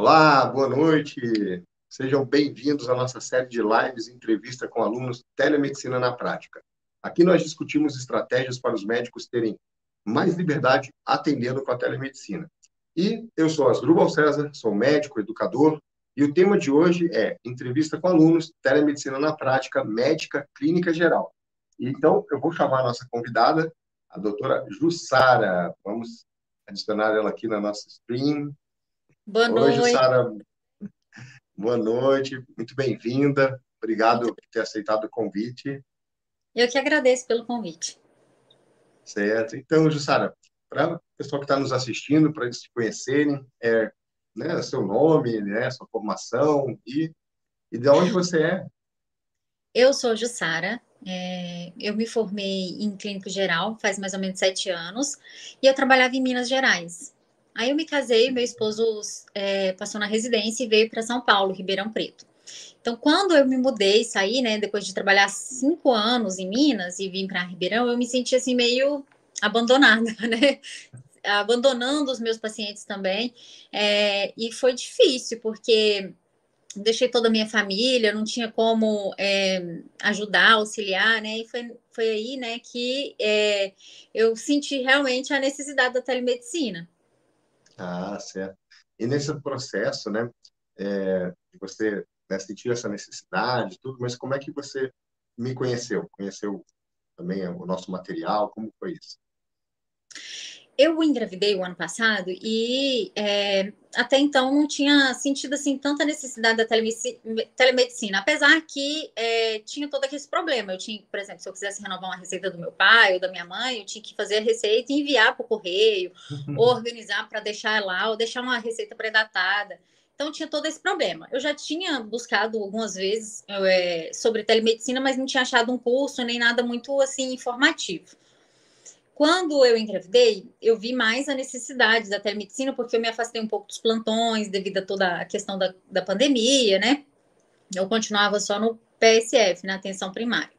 Olá, boa noite. Sejam bem-vindos à nossa série de lives e entrevista com alunos Telemedicina na Prática. Aqui nós discutimos estratégias para os médicos terem mais liberdade atendendo com a telemedicina. E eu sou Asdrubal César, sou médico, educador, e o tema de hoje é entrevista com alunos, telemedicina na prática, médica, clínica geral. Então, eu vou chamar a nossa convidada, a doutora Jussara. Vamos adicionar ela aqui na nossa stream. Boa noite. Oi, Sara. Boa noite, muito bem-vinda. Obrigado por ter aceitado o convite. Eu que agradeço pelo convite. Certo. Então, Jussara, para o pessoal que está nos assistindo, para eles te conhecerem, é, né, seu nome, né, sua formação e, e de onde você é. Eu sou Jussara, é, eu me formei em clínico geral faz mais ou menos sete anos e eu trabalhava em Minas Gerais. Aí eu me casei, meu esposo é, passou na residência e veio para São Paulo, Ribeirão Preto. Então, quando eu me mudei, saí, né, depois de trabalhar cinco anos em Minas e vim para Ribeirão, eu me senti assim meio abandonada, né? Abandonando os meus pacientes também. É, e foi difícil, porque deixei toda a minha família, não tinha como é, ajudar, auxiliar, né? E foi, foi aí, né, que é, eu senti realmente a necessidade da telemedicina. Ah, certo. E nesse processo, né, é, você né, sentiu essa necessidade, tudo, mas como é que você me conheceu? Conheceu também o nosso material? Como foi isso? Eu engravidei o ano passado e é, até então não tinha sentido assim tanta necessidade da telemedicina, apesar que é, tinha todo aquele problema. Eu tinha, por exemplo, se eu quisesse renovar uma receita do meu pai ou da minha mãe, eu tinha que fazer a receita e enviar para o correio, ou organizar para deixar lá, ou deixar uma receita pré-datada. Então tinha todo esse problema. Eu já tinha buscado algumas vezes é, sobre telemedicina, mas não tinha achado um curso nem nada muito assim informativo. Quando eu engravidei, eu vi mais a necessidade da telemedicina, porque eu me afastei um pouco dos plantões devido a toda a questão da, da pandemia, né? Eu continuava só no PSF, na atenção primária.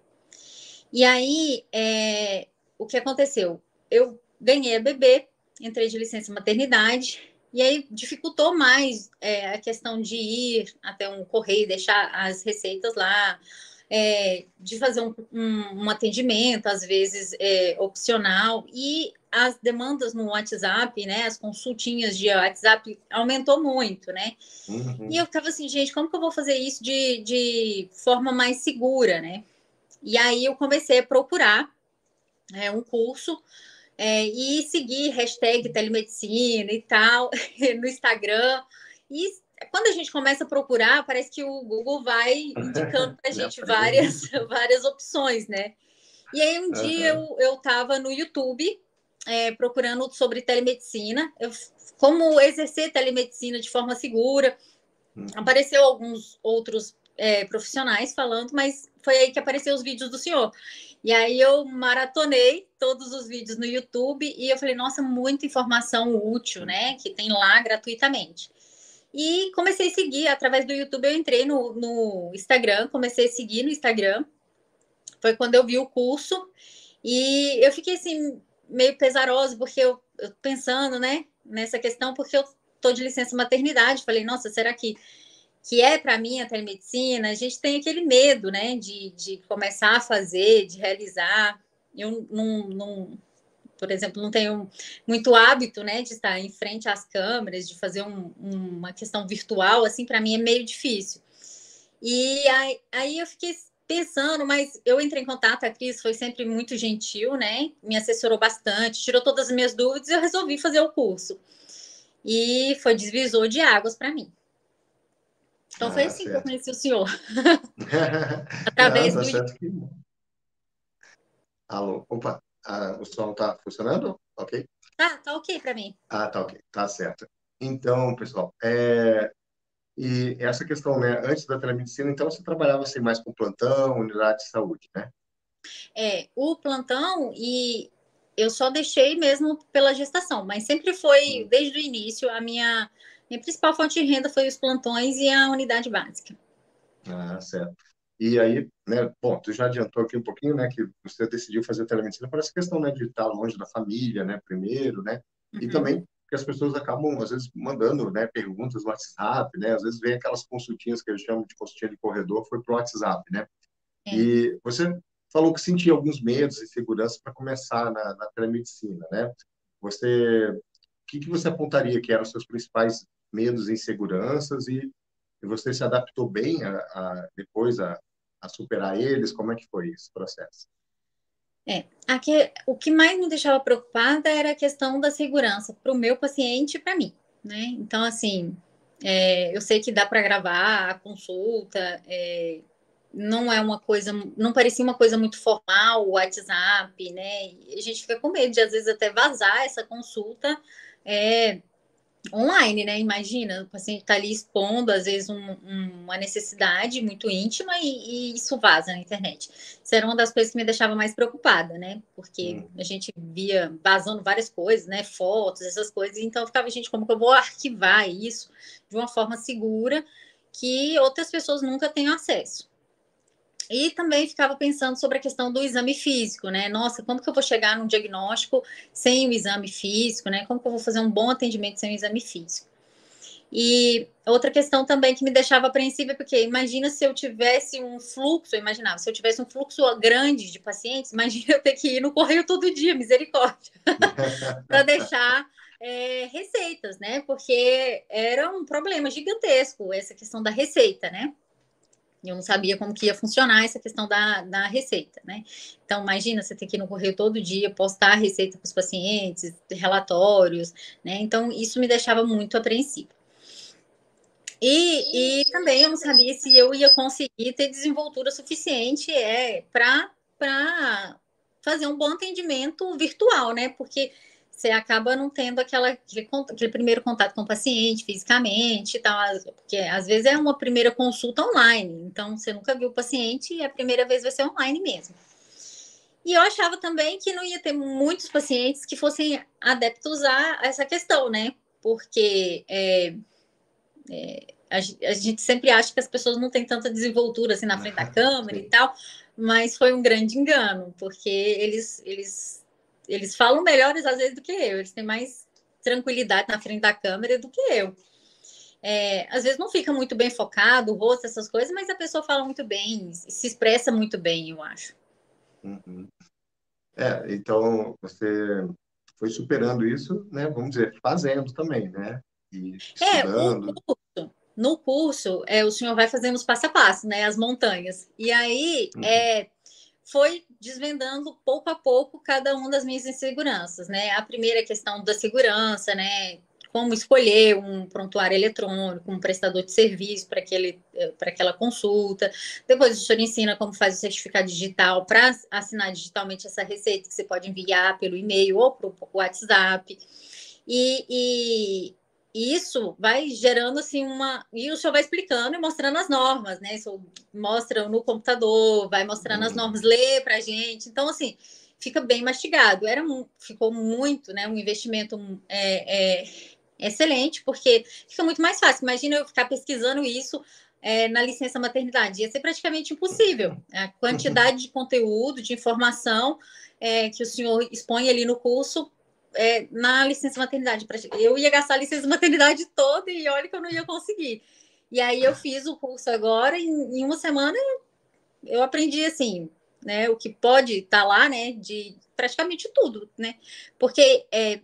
E aí, é, o que aconteceu? Eu ganhei a bebê, entrei de licença maternidade, e aí dificultou mais é, a questão de ir até um correio, deixar as receitas lá, é, de fazer um, um, um, atendimento, às vezes é, opcional, e as demandas no WhatsApp, né, as consultinhas de WhatsApp aumentou muito, né? Uhum. E eu ficava assim, gente, como que eu vou fazer isso de, de forma mais segura, né? E aí eu comecei a procurar é, um curso é, e seguir hashtag telemedicina e tal no Instagram. E quando a gente começa a procurar, parece que o Google vai indicando para a gente várias, várias opções, né? E aí um dia uhum. eu estava no YouTube é, procurando sobre telemedicina, eu, como exercer telemedicina de forma segura. Uhum. Apareceu alguns outros é, profissionais falando, mas foi aí que apareceu os vídeos do senhor. E aí eu maratonei todos os vídeos no YouTube e eu falei, nossa, muita informação útil, né? Que tem lá gratuitamente. E comecei a seguir através do YouTube. Eu entrei no, no Instagram, comecei a seguir no Instagram. Foi quando eu vi o curso. E eu fiquei assim, meio pesarosa, porque eu, eu pensando, né, nessa questão, porque eu tô de licença maternidade. Falei, nossa, será que, que é para mim a telemedicina? A gente tem aquele medo, né, de, de começar a fazer, de realizar. Eu não, não, por exemplo, não tenho muito hábito, né, de estar em frente às câmeras, de fazer um, uma questão virtual, assim, para mim é meio difícil. E aí, aí eu fiquei pensando, mas eu entrei em contato, a Cris foi sempre muito gentil, né, me assessorou bastante, tirou todas as minhas dúvidas e eu resolvi fazer o curso. E foi divisor de águas para mim. Então ah, foi assim certo. que eu conheci o senhor. Através Não, tá do. Que... Alô, opa. Ah, o som está funcionando? Ok? Tá, tá ok para mim. Ah, tá ok, tá certo. Então, pessoal, é... e essa questão, né, antes da telemedicina, então você trabalhava assim mais com plantão, unidade de saúde, né? É, o plantão e eu só deixei mesmo pela gestação, mas sempre foi, hum. desde o início, a minha, minha principal fonte de renda foi os plantões e a unidade básica. Ah, certo. E aí, né, bom, tu já adiantou aqui um pouquinho, né, que você decidiu fazer telemedicina por essa questão, né, de estar longe da família, né, primeiro, né, uhum. e também porque as pessoas acabam, às vezes, mandando né, perguntas no WhatsApp, né? Às vezes vem aquelas consultinhas que eles chamam de consultinha de corredor, foi para o WhatsApp, né? É. E você falou que sentia alguns medos e segurança para começar na, na, telemedicina, né? Você, o que, que você apontaria que eram os seus principais medos e inseguranças e, e você se adaptou bem a, a depois a, a superar eles? Como é que foi esse processo? É, aqui, o que mais me deixava preocupada era a questão da segurança para o meu paciente e para mim, né? Então, assim, é, eu sei que dá para gravar a consulta, é, não é uma coisa, não parecia uma coisa muito formal, o WhatsApp, né? E a gente fica com medo de, às vezes, até vazar essa consulta é, online, né? Imagina, o paciente está ali expondo, às vezes, um, uma necessidade muito íntima e, e, isso vaza na internet. Isso era uma das coisas que me deixava mais preocupada, né? Porque hum. a gente via vazando várias coisas, né? Fotos, essas coisas, então ficava, gente, como que eu vou arquivar isso de uma forma segura que outras pessoas nunca tenham acesso. E também ficava pensando sobre a questão do exame físico, né? Nossa, como que eu vou chegar num diagnóstico sem o exame físico, né? Como que eu vou fazer um bom atendimento sem o exame físico? E outra questão também que me deixava apreensiva, porque imagina se eu tivesse um fluxo, eu imaginava, se eu tivesse um fluxo grande de pacientes, imagina eu ter que ir no correio todo dia, misericórdia, para deixar é, receitas, né? Porque era um problema gigantesco essa questão da receita, né? Eu não sabia como que ia funcionar essa questão da, da receita, né? Então, imagina você ter que ir no correio todo dia, postar a receita para os pacientes, relatórios, né? Então, isso me deixava muito apreensiva. E, e também eu não sabia se eu ia conseguir ter desenvoltura suficiente é, para fazer um bom atendimento virtual, né? Porque você acaba não tendo aquela, aquele, aquele, primeiro contato com o paciente fisicamente e tal, porque às vezes é uma primeira consulta online, então você nunca viu o paciente e a primeira vez vai ser online mesmo. E eu achava também que não ia ter muitos pacientes que fossem adeptos a essa questão, né? Porque é, é, a, a, gente sempre acha que as pessoas não têm tanta desenvoltura assim na frente da câmera e tal, mas foi um grande engano, porque eles, eles eles falam melhores às vezes do que eu, eles têm mais tranquilidade na frente da câmera do que eu. É, às vezes não fica muito bem focado, o rosto, essas coisas, mas a pessoa fala muito bem, se expressa muito bem, eu acho. Uhum. É, então você foi superando isso, né? Vamos dizer, fazendo também, né? E estudando. É, curso, no curso, é, o senhor vai fazendo os passo a passo, né? As montanhas. E aí, uhum. é, foi desvendando pouco a pouco cada uma das minhas inseguranças, né? A primeira questão da segurança, né? Como escolher um prontuário eletrônico, um prestador de serviço para eh, aquela consulta. Depois o senhor ensina como faz o certificado digital para assinar digitalmente essa receita que você pode enviar pelo e-mail ou para o WhatsApp. E, e, isso vai gerando assim uma. E o senhor vai explicando e mostrando as normas, né? Isso mostra no computador, vai mostrando as uhum. normas, lê para gente. Então, assim, fica bem mastigado. Era ficou muito, né? Um investimento é, é, excelente, porque fica muito mais fácil. Imagina eu ficar pesquisando isso. É, na licença maternidade ia ser praticamente impossível. A quantidade de conteúdo, de informação é, que o senhor expõe ali no curso é, na licença maternidade. Eu ia gastar a licença maternidade toda e olha que eu não ia conseguir. E aí eu fiz o curso agora e em uma semana eu aprendi assim, né, o que pode estar tá lá, né, de praticamente tudo, né, porque é,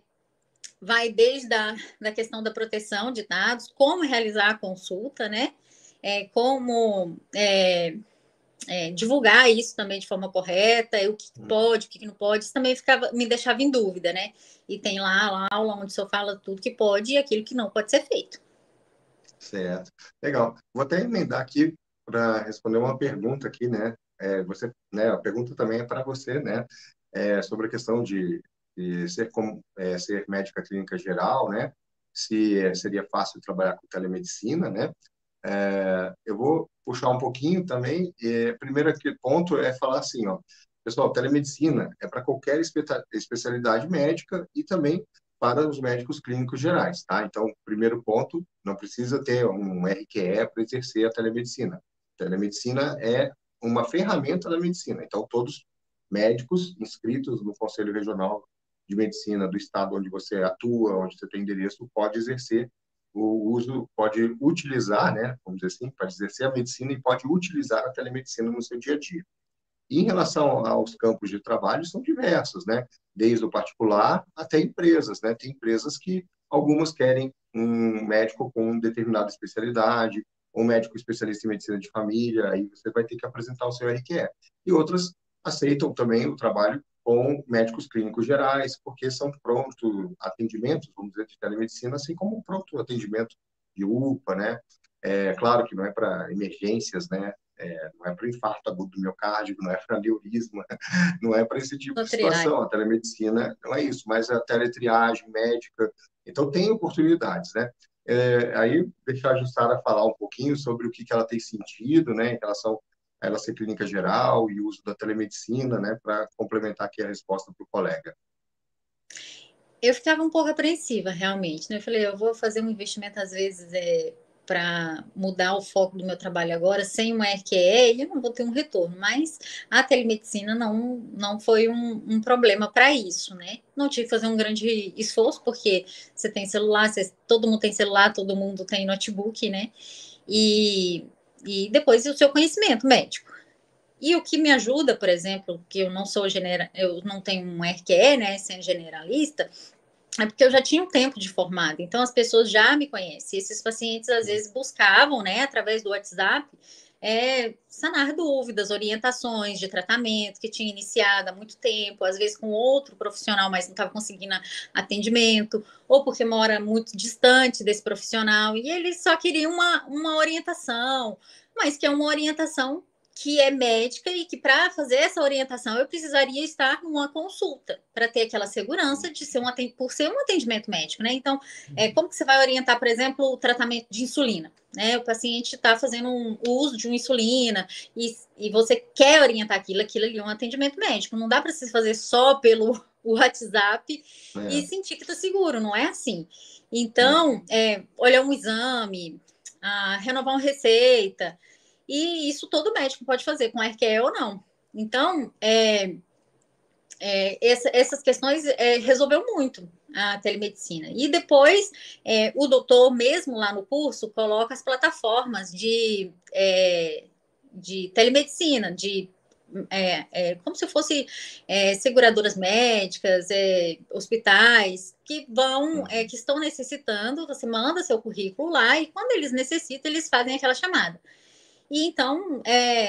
vai desde a da questão da proteção de dados, como realizar a consulta, né, é, como é, é, divulgar isso também de forma correta, o que hum. pode, o que não pode, isso também ficava, me deixava em dúvida, né? E tem lá a aula onde o senhor fala tudo que pode e aquilo que não pode ser feito. Certo. Legal. Vou até emendar aqui para responder uma pergunta aqui, né? É, você, né? A pergunta também é para você, né? É, sobre a questão de, de ser como é, ser médica clínica geral, né? Se é, seria fácil trabalhar com telemedicina, né? É, eu vou puxar um pouquinho também. E, primeiro ponto é falar assim, ó, pessoal, telemedicina é para qualquer especialidade médica e também para os médicos clínicos gerais, tá? Então, primeiro ponto, não precisa ter um RQE para exercer a telemedicina. telemedicina é uma ferramenta da medicina. Então, todos médicos inscritos no Conselho Regional de medicina do estado onde você atua, onde você tem endereço, pode exercer o uso, pode utilizar, né, vamos dizer assim, pode exercer a medicina e pode utilizar a telemedicina no seu dia a dia. E em relação aos campos de trabalho, são diversos, né? Desde o particular até empresas, né? Tem empresas que algumas querem um médico com determinada especialidade, um médico especialista em medicina de família, aí você vai ter que apresentar o seu RQE. E outras aceitam também o trabalho com médicos clínicos gerais, porque são pronto atendimentos, vamos dizer, de telemedicina, assim como pronto atendimento de UPA, né? É claro que não é para emergências, né? É, não é para infarto agudo do miocárdio, não é para aneurisma, não é para esse tipo de situação. A telemedicina não é isso, mas a teletriagem médica. Então, tem oportunidades, né? É, aí, deixar a Jussara falar um pouquinho sobre o que, que ela tem sentido, né, em relação ela ser clínica geral e uso da telemedicina, né, para complementar aqui a resposta para o colega. Eu ficava um pouco apreensiva, realmente, né? Eu falei, eu vou fazer um investimento, às vezes, é, para mudar o foco do meu trabalho agora sem um RQE, eu não vou ter um retorno. Mas a telemedicina não, não foi um, um problema para isso, né? Não tive que fazer um grande esforço, porque você tem celular, você, todo mundo tem celular, todo mundo tem notebook, né? E, e depois o seu conhecimento médico. E o que me ajuda, por exemplo, que eu não sou genera, eu não tenho um RQE, né, sendo generalista, é porque eu já tinha um tempo de formada, então as pessoas já me conhecem. Esses pacientes às vezes buscavam, né, através do WhatsApp, é, sanar dúvidas, orientações de tratamento que tinha iniciado há muito tempo, às vezes com outro profissional, mas não estava conseguindo atendimento, ou porque mora muito distante desse profissional, e eles só queriam uma, uma orientação, mas que é uma orientação que é médica e que para fazer essa orientação eu precisaria estar numa consulta para ter aquela segurança de ser um por ser um atendimento médico, né? Então, é, como que você vai orientar, por exemplo, o tratamento de insulina? Né? O paciente está fazendo um uso de uma insulina e, e você quer orientar aquilo, aquilo ali é um atendimento médico. Não dá para você fazer só pelo WhatsApp é. e sentir que está seguro, não é assim. Então, é, olhar um exame, ah, renovar uma receita, e isso todo médico pode fazer, com RQE ou não. Então, é, é, essa, essas questões é, resolveu muito a telemedicina. E depois, é, o doutor, mesmo lá no curso, coloca as plataformas de, é, de telemedicina, de é, é, como se fosse é, seguradoras médicas, é, hospitais que vão, uhum. que estão necessitando. Você manda seu currículo lá e quando eles necessitam, eles fazem aquela chamada. E então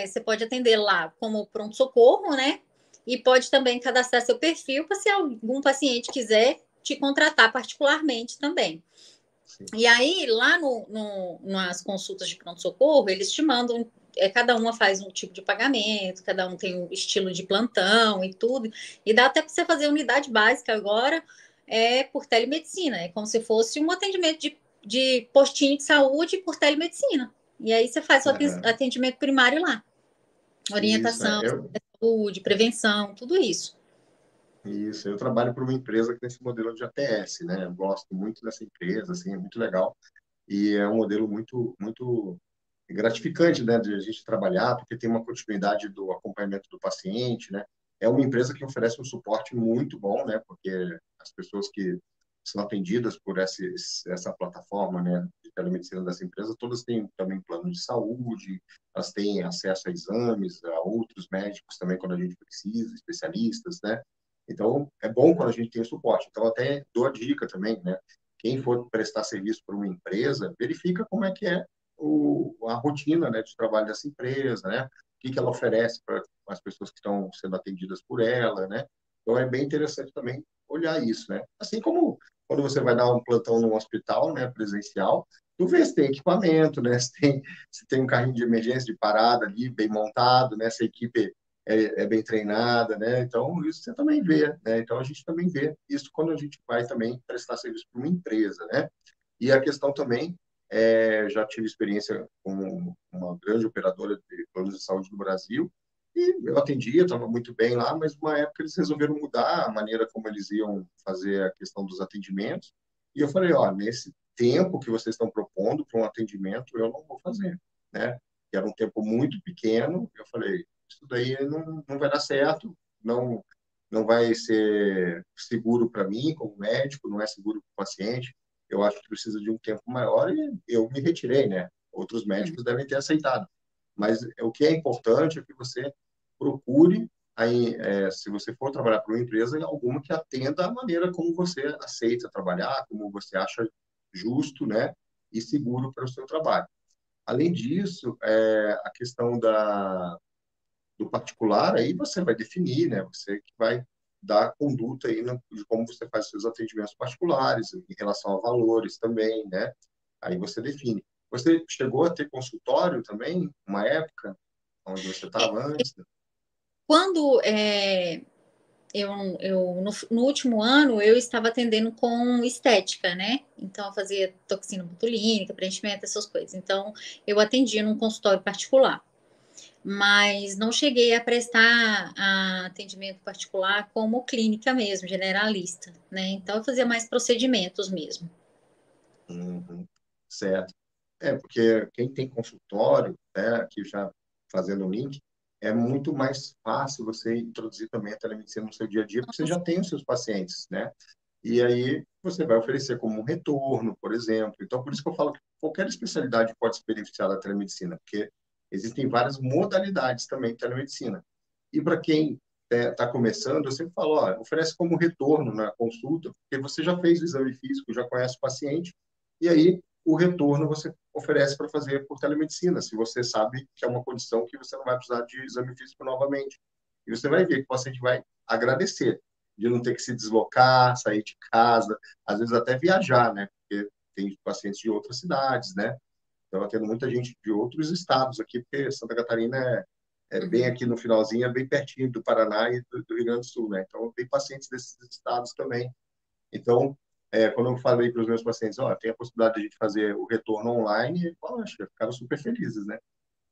você pode atender lá como pronto-socorro, né? E pode também cadastrar seu perfil para se algum paciente quiser te contratar particularmente também. Sim. E aí, lá no, no, nas consultas de pronto-socorro, eles te mandam, é, cada uma faz um tipo de pagamento, cada um tem um estilo de plantão e tudo, e dá até para você fazer unidade básica agora é, por telemedicina, é como se fosse um atendimento de, de postinho de saúde por telemedicina. E aí você faz o atendimento primário lá. Orientação, isso, eu... saúde, prevenção, tudo isso. Isso, eu trabalho para uma empresa que tem esse modelo de ATS, né? Eu gosto muito dessa empresa, assim, é muito legal. E é um modelo muito, muito gratificante, né, de a gente trabalhar, porque tem uma continuidade do acompanhamento do paciente, né? É uma empresa que oferece um suporte muito bom, né? Porque as pessoas que são atendidas por essa, essa plataforma né, de telemedicina dessa empresa, todas têm também plano de saúde, elas têm acesso a exames, a outros médicos também quando a gente precisa, especialistas, né? Então, é bom quando a gente tem suporte. Então, até dou a dica também, né? Quem for prestar serviço para uma empresa, verifica como é que é o, a rotina né, de trabalho dessa empresa, né? O que, que ela oferece para as pessoas que estão sendo atendidas por ela, né? Então, é bem interessante também olhar isso, né? Assim como quando você vai dar um plantão num hospital, né, presencial, tu vê se tem equipamento, né, se tem, se tem um carrinho de emergência de parada ali, bem montado, né, se a equipe é, é bem treinada, né, então isso você também vê, né, então a gente também vê isso quando a gente vai também prestar serviço para uma empresa, né, e a questão também, é, já tive experiência com uma grande operadora de planos de saúde no Brasil, e eu atendia, estava muito bem lá, mas uma época eles resolveram mudar a maneira como eles iam fazer a questão dos atendimentos. E eu falei, ó, nesse tempo que vocês estão propondo para um atendimento, eu não vou fazer, né? Era um tempo muito pequeno. Eu falei, isso daí não, não vai dar certo, não não vai ser seguro para mim como médico, não é seguro para o paciente. Eu acho que precisa de um tempo maior e eu me retirei, né? Outros médicos devem ter aceitado. Mas o que é importante é que você procure, aí, é, se você for trabalhar para uma empresa, alguma que atenda a maneira como você aceita trabalhar, como você acha justo, né? E seguro para o seu trabalho. Além disso, é, a questão da, do particular, aí você vai definir, né? Você que vai dar conduta aí no, de como você faz seus atendimentos particulares, em relação a valores também, né? Aí você define. Você chegou a ter consultório também, uma época, onde você estava é, antes? Quando é, eu, eu no, no, último ano, eu estava atendendo com estética, né? Então, eu fazia toxina botulínica, preenchimento, essas coisas. Então, eu atendia num consultório particular mas não cheguei a prestar a atendimento particular como clínica mesmo, generalista, né? Então eu fazia mais procedimentos mesmo. Uhum, certo. É, porque quem tem consultório, né, aqui já fazendo o link, é muito mais fácil você introduzir também a telemedicina no seu dia a dia, porque você já tem os seus pacientes, né? E aí você vai oferecer como um retorno, por exemplo. Então, por isso que eu falo que qualquer especialidade pode se beneficiar da telemedicina, porque Existem várias modalidades também de telemedicina. E para quem está é, tá começando, eu sempre falo, ó, oferece como retorno na consulta, porque você já fez o exame físico, já conhece o paciente, e aí o retorno você oferece para fazer por telemedicina, se você sabe que é uma condição que você não vai precisar de exame físico novamente. E você vai ver que o paciente vai agradecer de não ter que se deslocar, sair de casa, às vezes até viajar, né? Porque tem pacientes de outras cidades, né? Estava tendo muita gente de outros estados aqui, porque Santa Catarina é, é bem uhum. aqui no finalzinho, é bem pertinho do Paraná e do, do Rio Grande do Sul, né? Então, tem pacientes desses estados também. Então, é, quando eu falei para os meus pacientes, ó, tem a possibilidade de a gente fazer o retorno online, poxa, ficaram super felizes, né?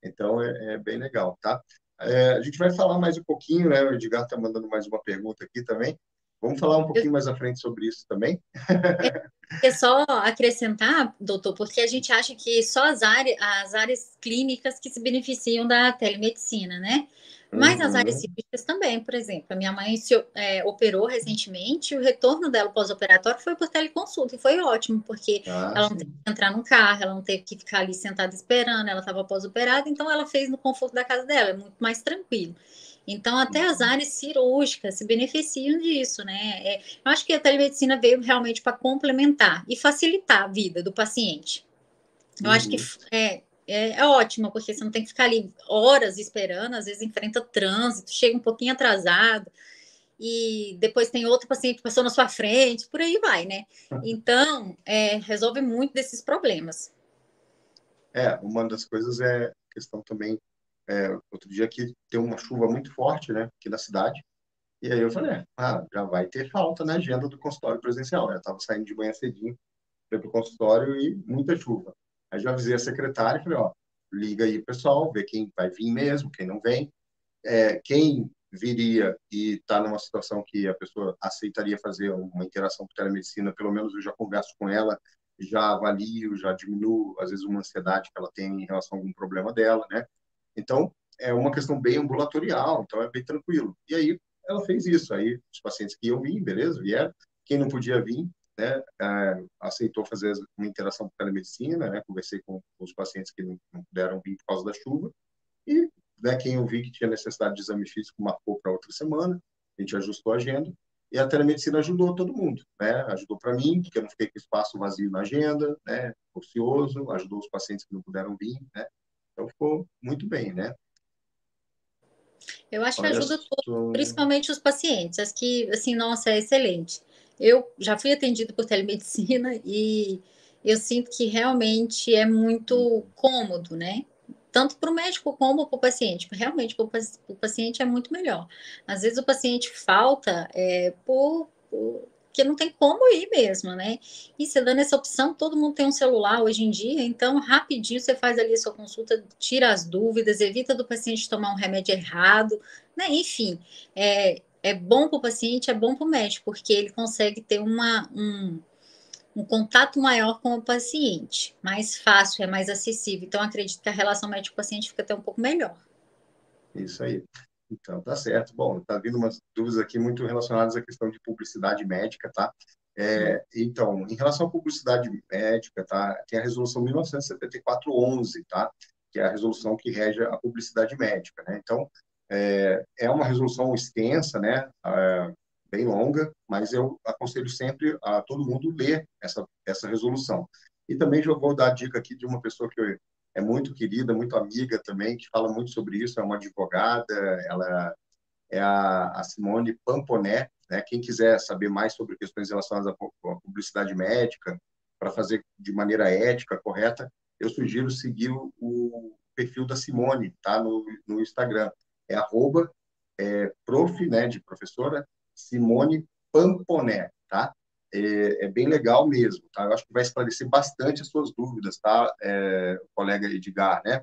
Então, é, é bem legal, tá? É, a gente vai falar mais um pouquinho, né? O Edgar está mandando mais uma pergunta aqui também. Vamos falar um pouquinho mais à frente sobre isso também? É só acrescentar, doutor, porque a gente acha que só as áreas, as áreas clínicas que se beneficiam da telemedicina, né? Mas uhum. as áreas cirúrgicas também, por exemplo. A minha mãe se é, operou recentemente e o retorno dela pós-operatório foi por teleconsulta e foi ótimo, porque ah, ela não sim. teve que entrar no carro, ela não teve que ficar ali sentada esperando, ela estava pós-operada, então ela fez no conforto da casa dela, é muito mais tranquilo. Então, até as uhum. áreas cirúrgicas se beneficiam disso, né? É, eu acho que a telemedicina veio realmente para complementar e facilitar a vida do paciente. Eu uhum. acho que uhum. é, é, é ótimo, porque você não tem que ficar ali horas esperando, às vezes enfrenta trânsito, chega um pouquinho atrasado, e depois tem outro paciente que passou na sua frente, por aí vai, né? Então, é, resolve muito desses problemas. É, uma das coisas é a questão também é, outro dia aqui tem uma chuva muito forte, né, aqui na cidade. E aí eu falei, é, ah, já vai ter falta na agenda do consultório presencial. Eu estava saindo de manhã cedinho para o consultório e muita chuva. Aí já avisei a secretária e falei, ó, liga aí, pessoal, vê quem vai vir mesmo, quem não vem. É, quem viria e está numa situação que a pessoa aceitaria fazer uma interação por telemedicina, pelo menos eu já converso com ela, já avalio, já diminuo, às vezes, uma ansiedade que ela tem em relação a algum problema dela, né? Então, é uma questão bem ambulatorial, então é bem tranquilo. E aí, ela fez isso. Aí, os pacientes que iam vir, beleza, vieram. Quem não podia vir, né, é, aceitou fazer uma interação com telemedicina, né, conversei com, os pacientes que não, não, puderam vir por causa da chuva. E né, quem eu vi que tinha necessidade de exame físico marcou para outra semana, a gente ajustou a agenda. E a telemedicina ajudou todo mundo, né? Ajudou para mim, porque eu não fiquei com espaço vazio na agenda, né? Ocioso, ajudou os pacientes que não puderam vir, né? Então ficou muito bem, né? Eu acho Olha que ajuda todo, principalmente os pacientes, as que, assim, nossa, é excelente. Eu já fui atendido por telemedicina e eu sinto que realmente é muito cômodo, né? Tanto para o médico como para o paciente. Realmente, para o paciente é muito melhor. Às vezes o paciente falta é, por, por porque não tem como ir mesmo, né? E você dando essa opção, todo mundo tem um celular hoje em dia, então rapidinho você faz ali a sua consulta, tira as dúvidas, evita do paciente tomar um remédio errado, né? Enfim, é, é bom para o paciente, é bom para o médico, porque ele consegue ter uma, um, um contato maior com o paciente, mais fácil, é mais acessível. Então, acredito que a relação médico-paciente fica até um pouco melhor. Isso aí. Então, tá certo. Bom, tá vindo umas dúvidas aqui muito relacionadas à questão de publicidade médica, tá? É, então, em relação à publicidade médica, tá? Tem a resolução 1974-11, tá? Que é a resolução que rege a publicidade médica, né? Então, é, é uma resolução extensa, né? É, bem longa, mas eu aconselho sempre a todo mundo ler essa, essa resolução. E também já vou dar a dica aqui de uma pessoa que é muito querida, muito amiga também, que fala muito sobre isso, é uma advogada, ela é a, a Simone Pamponé, né? Quem quiser saber mais sobre questões relacionadas à publicidade médica, para fazer de maneira ética, correta, eu sugiro seguir o, perfil da Simone, tá? No, no Instagram. É arroba é, prof, né, de professora, Simone Pamponé, tá? É, é, bem legal mesmo, tá? Eu acho que vai esclarecer bastante as suas dúvidas, tá, é, colega Edgar, né?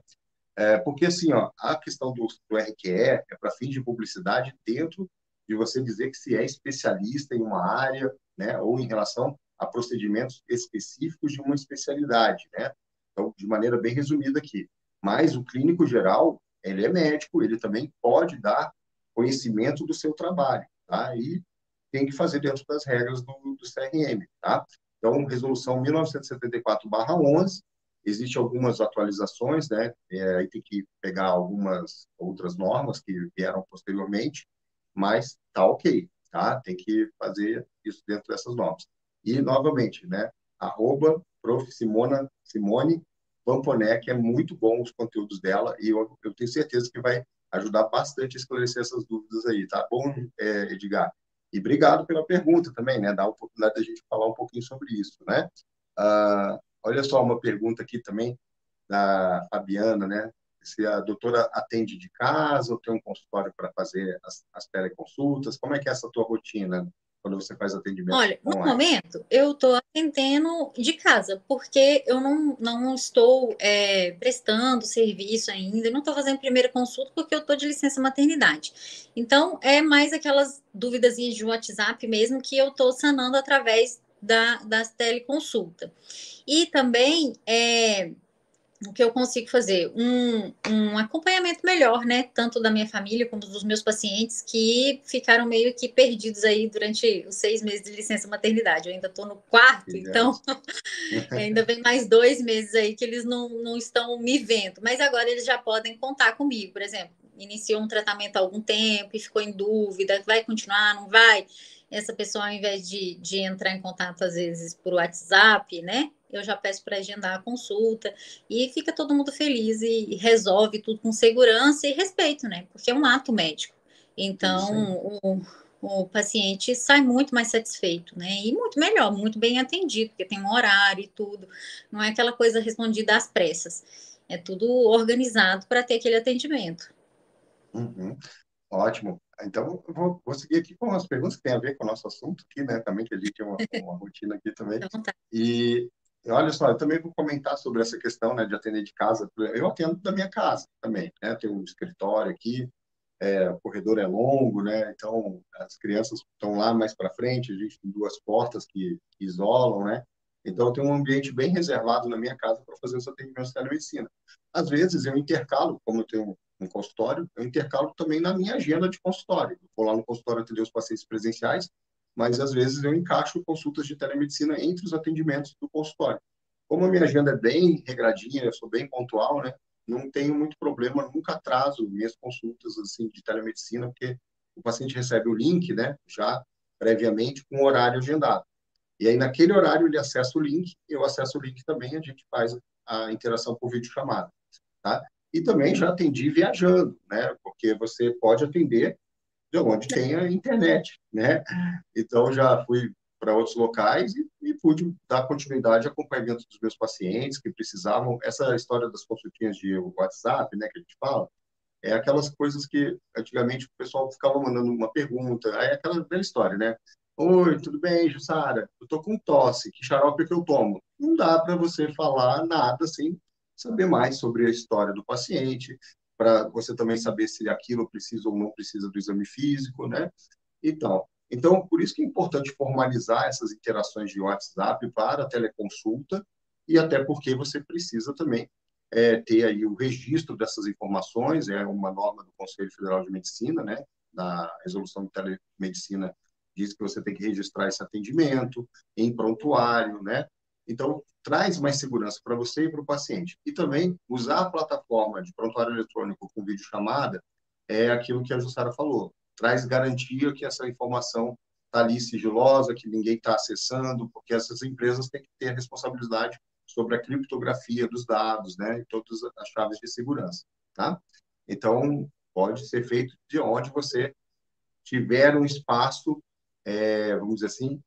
É, porque, assim, ó, a questão do, do RQE é para fins de publicidade dentro de você dizer que se é especialista em uma área, né, ou em relação a procedimentos específicos de uma especialidade, né? Então, de maneira bem resumida aqui. Mas o clínico geral, ele é médico, ele também pode dar conhecimento do seu trabalho, tá? E tem que fazer dentro das regras do, do CRM, tá? Então, resolução 1974/11, existe algumas atualizações, né? É, aí tem que pegar algumas outras normas que vieram posteriormente, mas tá ok, tá? Tem que fazer isso dentro dessas normas. E novamente, né? Arroba prof. Simona, Simone Pamponé, que é muito bom os conteúdos dela e eu, eu tenho certeza que vai ajudar bastante a esclarecer essas dúvidas aí, tá bom, é, Edgar? E obrigado pela pergunta também, né? Dá a oportunidade da gente falar um pouquinho sobre isso, né? Ah, olha só uma pergunta aqui também da Fabiana, né? Se a doutora atende de casa ou tem um consultório para fazer as, as teleconsultas, como é que é essa tua rotina quando você faz atendimento? Olha, no momento eu estou atendendo de casa, porque eu não, não estou é, prestando serviço ainda, não estou fazendo primeira consulta porque eu estou de licença maternidade. Então, é mais aquelas dúvidas de WhatsApp mesmo que eu estou sanando através da, das teleconsulta. E também é, o que eu consigo fazer? Um, um acompanhamento melhor, né? Tanto da minha família como dos meus pacientes que ficaram meio que perdidos aí durante os seis meses de licença maternidade. Eu ainda estou no quarto, então ainda vem mais dois meses aí que eles não, não estão me vendo. Mas agora eles já podem contar comigo, por exemplo. Iniciou um tratamento há algum tempo e ficou em dúvida, vai continuar, não vai? Essa pessoa, ao invés de, de entrar em contato, às vezes, por WhatsApp, né? Eu já peço para agendar a consulta e fica todo mundo feliz e resolve tudo com segurança e respeito, né? Porque é um ato médico. Então, o, o paciente sai muito mais satisfeito, né? E muito melhor, muito bem atendido, porque tem um horário e tudo. Não é aquela coisa respondida às pressas. É tudo organizado para ter aquele atendimento. Uhum. Ótimo. Então, vou, vou, seguir aqui com as perguntas que têm a ver com o nosso assunto aqui, né? Também, que a gente tem uma, uma rotina aqui também. Então, tá. E Olha só, eu também vou comentar sobre essa questão né, de atender de casa. Eu atendo da minha casa também, né? Tenho um escritório aqui, é, o corredor é longo, né? Então as crianças estão lá mais para frente, a gente tem duas portas que, que isolam, né? Então eu tenho um ambiente bem reservado na minha casa para fazer os atendimentos de telemedicina. Às vezes eu intercalo, como eu tenho um consultório, eu intercalo também na minha agenda de consultório. Eu vou lá no consultório atender os pacientes presenciais mas às vezes eu encaixo consultas de telemedicina entre os atendimentos do consultório. Como a minha agenda é bem regradinha, eu sou bem pontual, né? Não tenho muito problema, nunca atraso minhas consultas assim de telemedicina, porque o paciente recebe o link, né, já previamente com o horário agendado. E aí naquele horário ele acessa o link, eu acesso o link também, a gente faz a interação por videochamada, tá? E também já atendi viajando, né? Porque você pode atender de onde tem a internet, né? Então já fui para outros locais e, e, pude dar continuidade ao acompanhamento dos meus pacientes que precisavam. Essa história das consultinhas de WhatsApp, né, que a gente fala, é aquelas coisas que antigamente o pessoal ficava mandando uma pergunta, aí é aquela velha história, né? Oi, tudo bem, Jussara? Eu tô com tosse, que xarope que eu tomo? Não dá para você falar nada sem saber mais sobre a história do paciente, para você também saber se aquilo precisa ou não precisa do exame físico, né? Então, então, por isso que é importante formalizar essas interações de WhatsApp para a teleconsulta e até porque você precisa também é, ter aí o registro dessas informações, é uma norma do Conselho Federal de Medicina, né, da resolução de telemedicina diz que você tem que registrar esse atendimento em prontuário, né? Então, traz mais segurança para você e para o paciente. E também usar a plataforma de prontuário eletrônico com videochamada é aquilo que a Jussara falou. Traz garantia que essa informação está ali sigilosa, que ninguém está acessando, porque essas empresas têm que ter a responsabilidade sobre a criptografia dos dados, né, e todas as chaves de segurança, tá? Então, pode ser feito de onde você tiver um espaço, é, vamos dizer assim,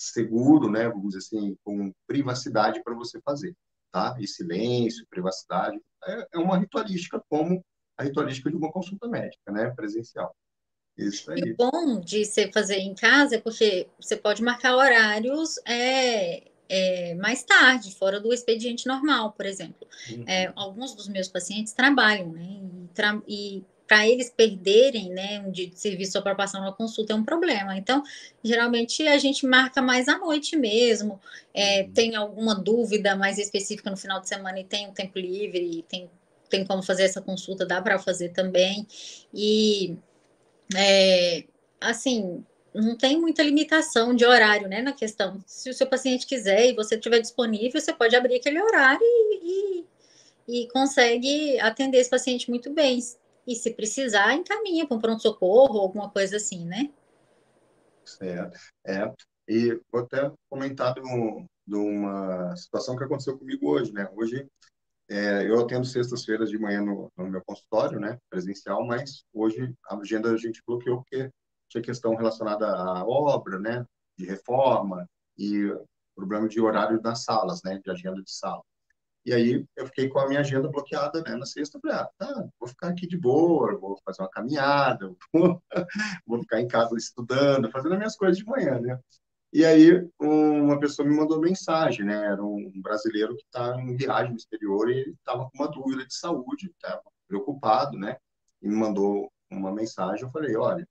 seguro, né, vamos dizer assim, com privacidade para você fazer, tá? E silêncio, privacidade, é, é uma ritualística como a ritualística de uma consulta médica, né, presencial. Isso aí. E o bom de você fazer em casa é porque você pode marcar horários é, é, mais tarde, fora do expediente normal, por exemplo. Uhum. É, alguns dos meus pacientes trabalham, né? E, tra e para eles perderem né, um dia de serviço só para passar uma consulta é um problema. Então, geralmente a gente marca mais à noite mesmo. É, uhum. Tem alguma dúvida mais específica no final de semana e tem um tempo livre, tem, tem como fazer essa consulta, dá para fazer também. E é, assim, não tem muita limitação de horário, né, na questão. Se o seu paciente quiser e você estiver disponível, você pode abrir aquele horário e, e, e consegue atender esse paciente muito bem. E se precisar, encaminha para um pronto-socorro alguma coisa assim, né? Certo. É. E vou até comentar de, de uma situação que aconteceu comigo hoje, né? Hoje é, eu atendo sextas-feiras de manhã no, no, meu consultório, né, presencial, mas hoje a agenda a gente bloqueou porque tinha questão relacionada à obra, né, de reforma e problema de horário das salas, né, de agenda de sala. E aí eu fiquei com a minha agenda bloqueada, né, na sexta, falei, ah, tá, vou ficar aqui de boa, vou fazer uma caminhada, vou, vou ficar em casa estudando, fazendo as minhas coisas de manhã, né. E aí uma pessoa me mandou mensagem, né, era um brasileiro que está em viagem no exterior e estava com uma dúvida de saúde, estava preocupado, né, e me mandou uma mensagem, eu falei, olha,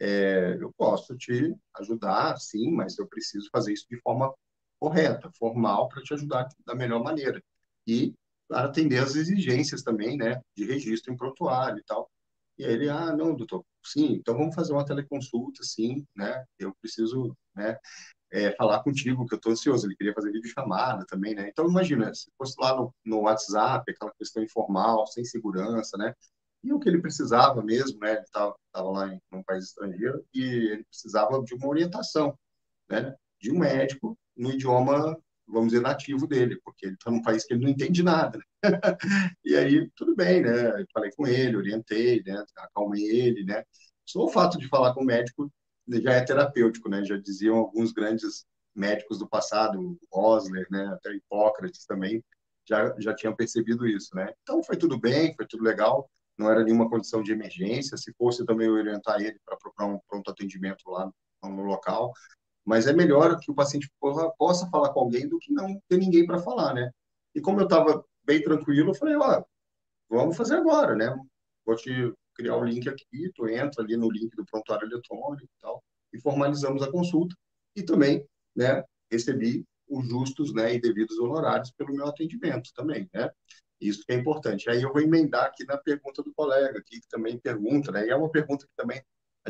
é, eu posso te ajudar, sim, mas eu preciso fazer isso de forma correta, formal, para te ajudar da melhor maneira. E atender as exigências também, né, de registro em prontuário e tal. E aí ele, ah, não, doutor, sim, então vamos fazer uma teleconsulta, sim, né, eu preciso, né, é, falar contigo, que eu estou ansioso. Ele queria fazer vídeo chamada também, né? Então, imagina, se fosse lá no, no WhatsApp, aquela questão informal, sem segurança, né? e o que ele precisava mesmo, né? Ele estava lá em um país estrangeiro e ele precisava de uma orientação, né? De um médico no idioma, vamos dizer, nativo dele, porque ele está num país que ele não entende nada. Né? e aí, tudo bem, né? Eu falei com ele, orientei, né? Acalmei ele, né? Só o fato de falar com o médico já é terapêutico, né? Já diziam alguns grandes médicos do passado, Osler, né? Até Hipócrates também, já, já tinham percebido isso, né? Então, foi tudo bem, foi tudo legal não era nenhuma condição de emergência. Se fosse, também eu orientar ele para procurar um pronto atendimento lá no local. Mas é melhor que o paciente possa falar com alguém do que não ter ninguém para falar, né? E como eu estava bem tranquilo, eu falei, ó, vamos fazer agora, né? Vou te criar o link aqui, tu entra ali no link do prontuário eletrônico e tal, e formalizamos a consulta. E também, né, recebi os justos, né, e devidos honorários pelo meu atendimento também, né? Isso que é importante. Aí eu vou emendar aqui na pergunta do colega, que também pergunta, né? E é uma pergunta que também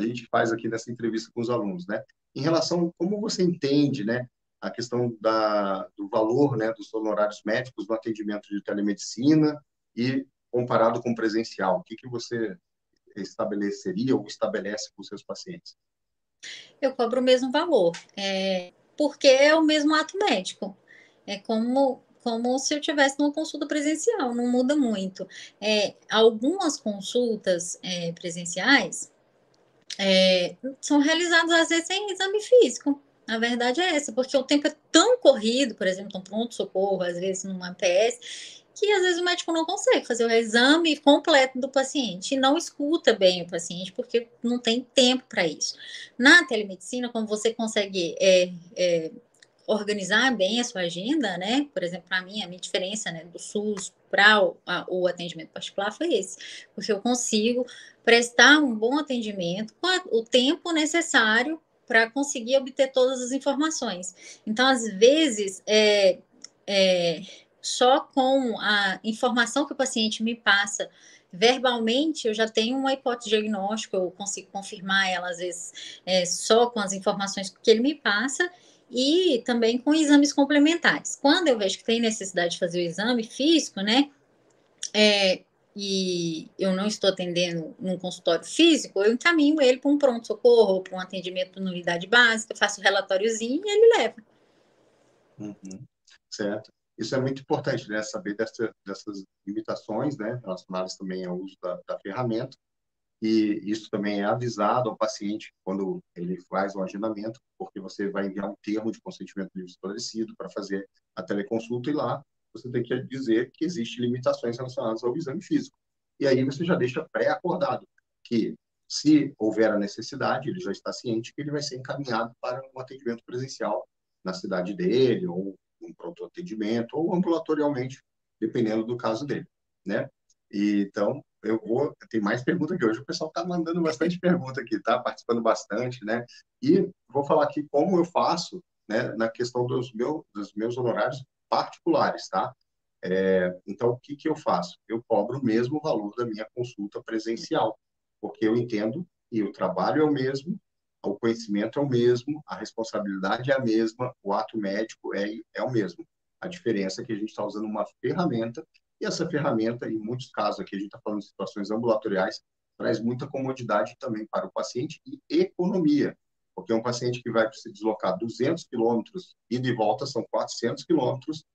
a gente faz aqui nessa entrevista com os alunos, né? Em relação como você entende, né, a questão da, do valor, né, dos honorários médicos no atendimento de telemedicina e comparado com presencial, o que que você estabeleceria ou estabelece com os seus pacientes? Eu cobro o mesmo valor, é, porque é o mesmo ato médico. É como como se eu tivesse numa consulta presencial, não muda muito. É, algumas consultas é, presenciais é, são realizadas às vezes sem exame físico. A verdade é essa, porque o tempo é tão corrido, por exemplo, um pronto-socorro, às vezes numa PS, que às vezes o médico não consegue fazer o exame completo do paciente e não escuta bem o paciente, porque não tem tempo para isso. Na telemedicina, como você consegue é, é, organizar bem a sua agenda, né? Por exemplo, para mim, a minha diferença né, do SUS para o, o, atendimento particular foi esse, porque eu consigo prestar um bom atendimento com o tempo necessário para conseguir obter todas as informações. Então, às vezes, é, é, só com a informação que o paciente me passa verbalmente, eu já tenho uma hipótese diagnóstica, eu consigo confirmar ela, às vezes, é, só com as informações que ele me passa, e também com exames complementares. Quando eu vejo que tem necessidade de fazer o exame físico, né, é, e eu não estou atendendo num consultório físico, eu encaminho ele para um pronto-socorro, para um atendimento na unidade básica, faço o relatóriozinho e ele leva. Uhum. Certo. Isso é muito importante, né? Saber dessa, dessas limitações, né? Relacionadas também ao uso da, da ferramenta. E isso também é avisado ao paciente quando ele faz o agendamento, porque você vai enviar um termo de consentimento livre esclarecido para fazer a teleconsulta e lá você tem que dizer que existem limitações relacionadas ao exame físico. E aí você já deixa pré-acordado que, se houver a necessidade, ele já está ciente que ele vai ser encaminhado para um atendimento presencial na cidade dele, ou um pronto atendimento, ou ambulatorialmente, dependendo do caso dele, né? E, então, eu vou. Tem mais pergunta aqui hoje. O pessoal está mandando bastante pergunta aqui, tá? Participando bastante, né? E vou falar aqui como eu faço, né? Na questão dos, meu, dos meus honorários particulares, tá? É, então, o que, que eu faço? Eu cobro o mesmo valor da minha consulta presencial, porque eu entendo e o trabalho é o mesmo, o conhecimento é o mesmo, a responsabilidade é a mesma, o ato médico é, é o mesmo. A diferença é que a gente está usando uma ferramenta, e essa ferramenta, em muitos casos aqui, a gente está falando de situações ambulatoriais, traz muita comodidade também para o paciente e economia, porque um paciente que vai se deslocar 200 quilômetros e de volta são 400 quilômetros,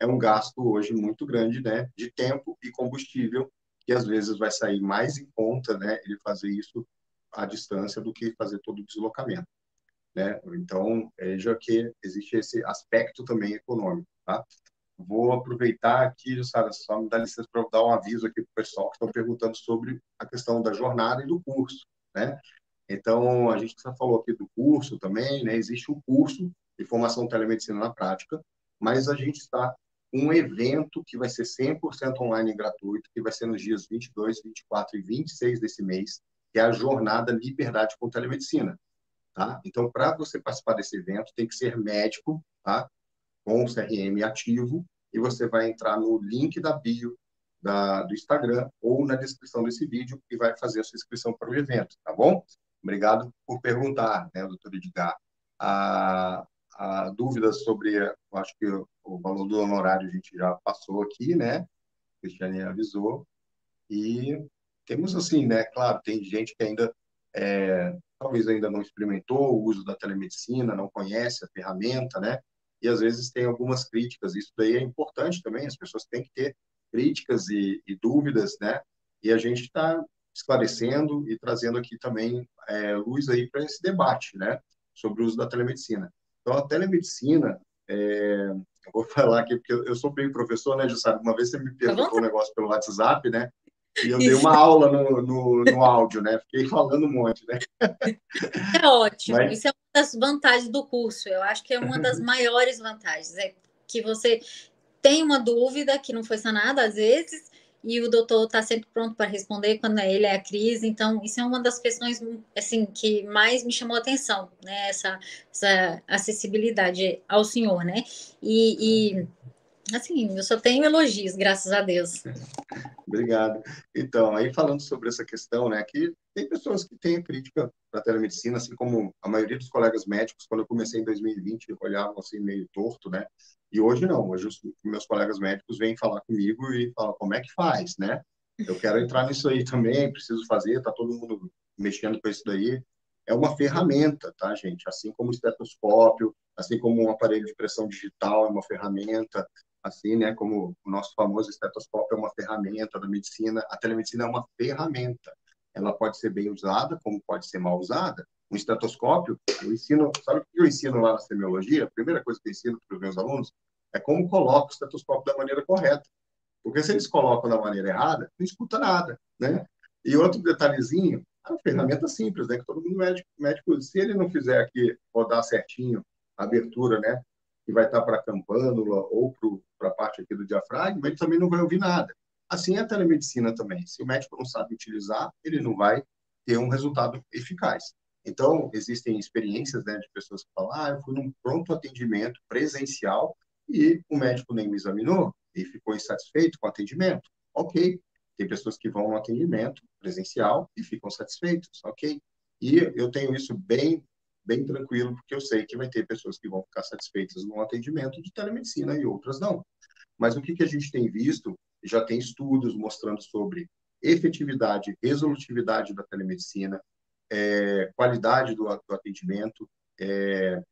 é um gasto hoje muito grande, né, de tempo e combustível, que às vezes vai sair mais em conta, né, ele fazer isso à distância do que fazer todo o deslocamento, né? Então, veja que existe esse aspecto também econômico, tá? Vou aproveitar aqui, Sara, só me dá licença para dar um aviso aqui para o pessoal que estão perguntando sobre a questão da jornada e do curso, né? Então, a gente já falou aqui do curso também, né? Existe um curso de formação telemedicina na prática, mas a gente está um evento que vai ser 100% online e gratuito, que vai ser nos dias 22, 24 e 26 desse mês, que é a jornada Liberdade com Telemedicina. Tá? Então, para você participar desse evento, tem que ser médico, tá? com o CRM ativo, e você vai entrar no link da bio da, do Instagram ou na descrição desse vídeo e vai fazer a sua inscrição para o evento, tá bom? Obrigado por perguntar, né, doutor Edgar. A, a dúvida sobre, eu acho que o valor do honorário a gente já passou aqui, né? A Cristiane avisou. E temos assim, né? Claro, tem gente que ainda é, talvez ainda não experimentou o uso da telemedicina, não conhece a ferramenta, né? E às vezes tem algumas críticas. Isso daí é importante também. As pessoas têm que ter críticas e, e dúvidas, né? E a gente está esclarecendo e trazendo aqui também é, luz aí para esse debate, né, sobre o uso da telemedicina. Então, a telemedicina, é, eu vou falar aqui, porque eu sou bem professor, né, sabe? Uma vez você me perguntou um negócio pelo WhatsApp, né? E eu dei uma aula no, no, no, áudio, né? Fiquei falando um monte, né? É ótimo. Mas... Isso é uma das vantagens do curso. Eu acho que é uma das maiores vantagens. É que você tem uma dúvida que não foi sanada, às vezes, e o doutor está sempre pronto para responder quando ele é a crise. Então, isso é uma das questões assim que mais me chamou a atenção, né? Essa, essa acessibilidade ao senhor, né? E, e assim, eu só tenho elogios, graças a Deus. Obrigado. Então, aí falando sobre essa questão, né, que tem pessoas que têm crítica para a telemedicina, assim como a maioria dos colegas médicos, quando eu comecei em 2020, olhavam assim meio torto, né? E hoje não, hoje os meus colegas médicos vêm falar comigo e falam como é que faz, né? Eu quero entrar nisso aí também, preciso fazer, tá todo mundo mexendo com isso daí. É uma ferramenta, tá, gente? Assim como o estetoscópio, assim como um aparelho de pressão digital é uma ferramenta, assim, né, como o nosso famoso estetoscópio é uma ferramenta da medicina, a telemedicina é uma ferramenta. Ela pode ser bem usada, como pode ser mal usada. Um estetoscópio, eu ensino, sabe o que eu ensino lá na semiologia? A primeira coisa que eu ensino para os meus alunos é como coloca o estetoscópio da maneira correta. Porque se eles colocam da maneira errada, não escuta nada, né? E outro detalhezinho, é uma ferramenta simples, né? Que todo mundo médico, médico se ele não fizer aqui rodar certinho a abertura, né? Que vai estar para a campânula ou para a parte aqui do diafragma, ele também não vai ouvir nada. Assim é a telemedicina também. Se o médico não sabe utilizar, ele não vai ter um resultado eficaz. Então, existem experiências né, de pessoas que falam, ah, eu fui num pronto atendimento presencial e o médico nem me examinou, e ficou insatisfeito com o atendimento. Ok. Tem pessoas que vão no atendimento presencial e ficam satisfeitos. Ok. E eu tenho isso bem bem tranquilo, porque eu sei que vai ter pessoas que vão ficar satisfeitas no atendimento de telemedicina e outras não. Mas o que, que a gente tem visto? Já tem estudos mostrando sobre efetividade, resolutividade da telemedicina, é, qualidade do, do atendimento, é,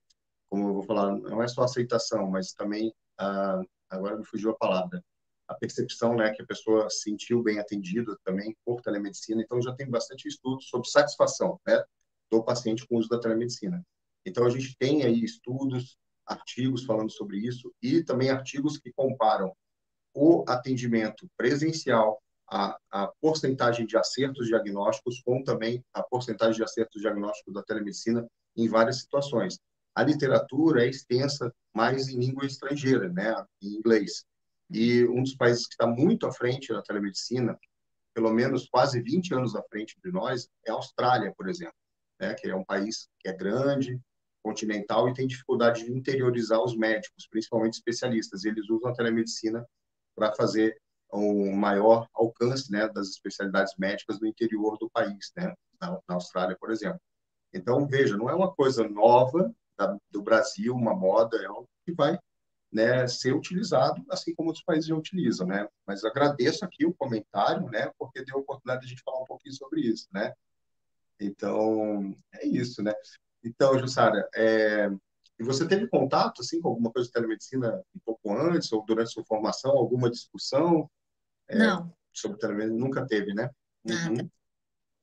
como eu vou falar, não é só aceitação, mas também, ah, agora me fugiu a palavra, a percepção, né, que a pessoa se sentiu bem atendida também por telemedicina. Então, já tem bastante estudo sobre satisfação, né, do paciente com o uso da telemedicina. Então, a gente tem aí estudos, artigos falando sobre isso e também artigos que comparam o atendimento presencial, a, a porcentagem de acertos diagnósticos, com também a porcentagem de acertos diagnósticos da telemedicina em várias situações. A literatura é extensa, mais em língua estrangeira, né, em inglês. E um dos países que está muito à frente na telemedicina, pelo menos quase 20 anos à frente de nós, é a Austrália, por exemplo, né, que é um país que é grande, continental e tem dificuldade de interiorizar os médicos, principalmente especialistas. Eles usam a telemedicina para fazer um maior alcance né, das especialidades médicas no interior do país, né, na, na Austrália, por exemplo. Então, veja, não é uma coisa nova da, do Brasil, uma moda, é algo que vai né, ser utilizado, assim como outros países já utilizam, né? Mas agradeço aqui o comentário, né, porque deu a oportunidade de a gente falar um pouquinho sobre isso, né? Então, é isso, né? Então, Jussara, é, você teve contato, assim, com alguma coisa de telemedicina um pouco antes, ou durante sua formação, alguma discussão? É, Não. Sobre telemedicina? Nunca teve, né? Nada. Uhum.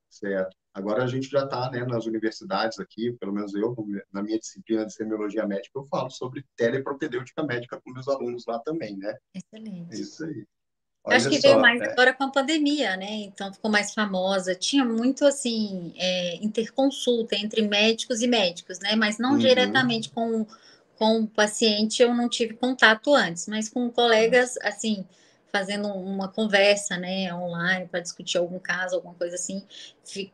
Certo. Agora a gente já está né, nas universidades aqui, pelo menos eu, na minha disciplina de semiologia médica, eu falo sobre telepropedêutica médica com meus alunos lá também, né? Excelente. Isso aí. Olha Acho que só, veio mais é. agora com a pandemia, né? Então ficou mais famosa. Tinha muito assim é, interconsulta entre médicos e médicos, né? Mas não uhum. diretamente com, com o paciente eu não tive contato antes, mas com colegas assim fazendo uma conversa, né, online para discutir algum caso, alguma coisa assim,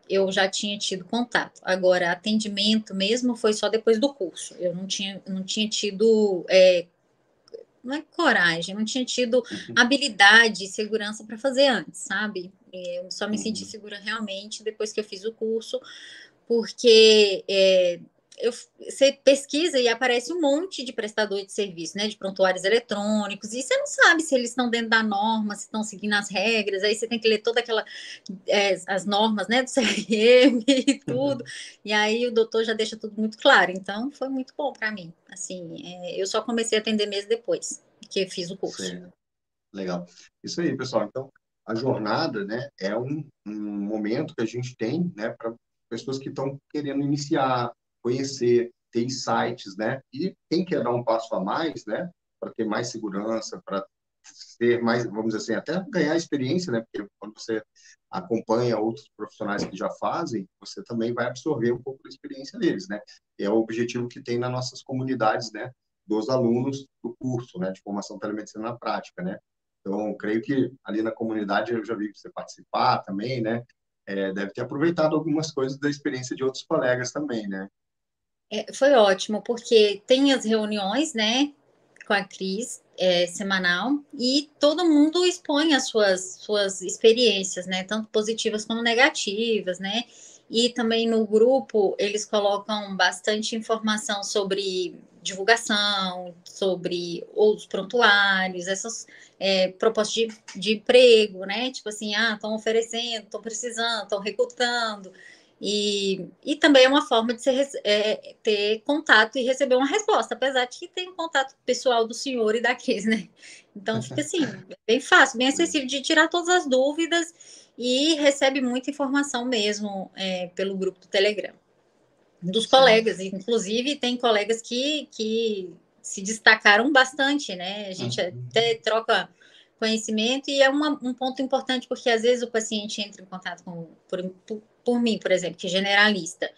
eu já tinha tido contato. Agora, atendimento mesmo foi só depois do curso. Eu não tinha, não tinha tido é, não é coragem, não tinha tido uhum. habilidade e segurança para fazer antes, sabe? Eu só me senti uhum. segura realmente depois que eu fiz o curso, porque é, eu, você pesquisa e aparece um monte de prestador de serviço, né, de prontuários eletrônicos, e você não sabe se eles estão dentro da norma, se estão seguindo as regras, aí você tem que ler toda aquela, é, as normas, né, do CRM e tudo, uhum. e aí o doutor já deixa tudo muito claro, então foi muito bom para mim, assim, é, eu só comecei a atender mês depois que fiz o curso. Sim. Legal. Isso aí, pessoal, então, a jornada, né, é um, um momento que a gente tem, né, para pessoas que estão querendo iniciar, conhecer, ter insights, né? E quem quer dar um passo a mais, né? Para ter mais segurança, para ser mais, vamos dizer assim, até ganhar experiência, né? Porque quando você acompanha outros profissionais que já fazem, você também vai absorver um pouco da experiência deles, né? É o objetivo que tem nas nossas comunidades, né? Dos alunos do curso, né? De formação telemedicina na prática, né? Então, creio que ali na comunidade eu já vi você participar também, né? É, deve ter aproveitado algumas coisas da experiência de outros colegas também, né? É, foi ótimo, porque tem as reuniões, né, com a Cris, é, semanal, e todo mundo expõe as suas, suas experiências, né, tanto positivas como negativas, né, e também no grupo eles colocam bastante informação sobre divulgação, sobre os prontuários, essas é, propostas de, de emprego, né, tipo assim, ah, estão oferecendo, estão precisando, estão recrutando, e, e também é uma forma de ser, é, ter contato e receber uma resposta, apesar de que tem um contato pessoal do senhor e da Cris, né? Então fica assim, bem fácil, bem acessível de tirar todas as dúvidas e recebe muita informação mesmo é, pelo grupo do Telegram. Dos Sim. colegas, inclusive tem colegas que, que se destacaram bastante, né? A gente uhum. até troca conhecimento e é uma, um ponto importante porque às vezes o paciente entra em contato com por, por, por mim, por exemplo, que é generalista.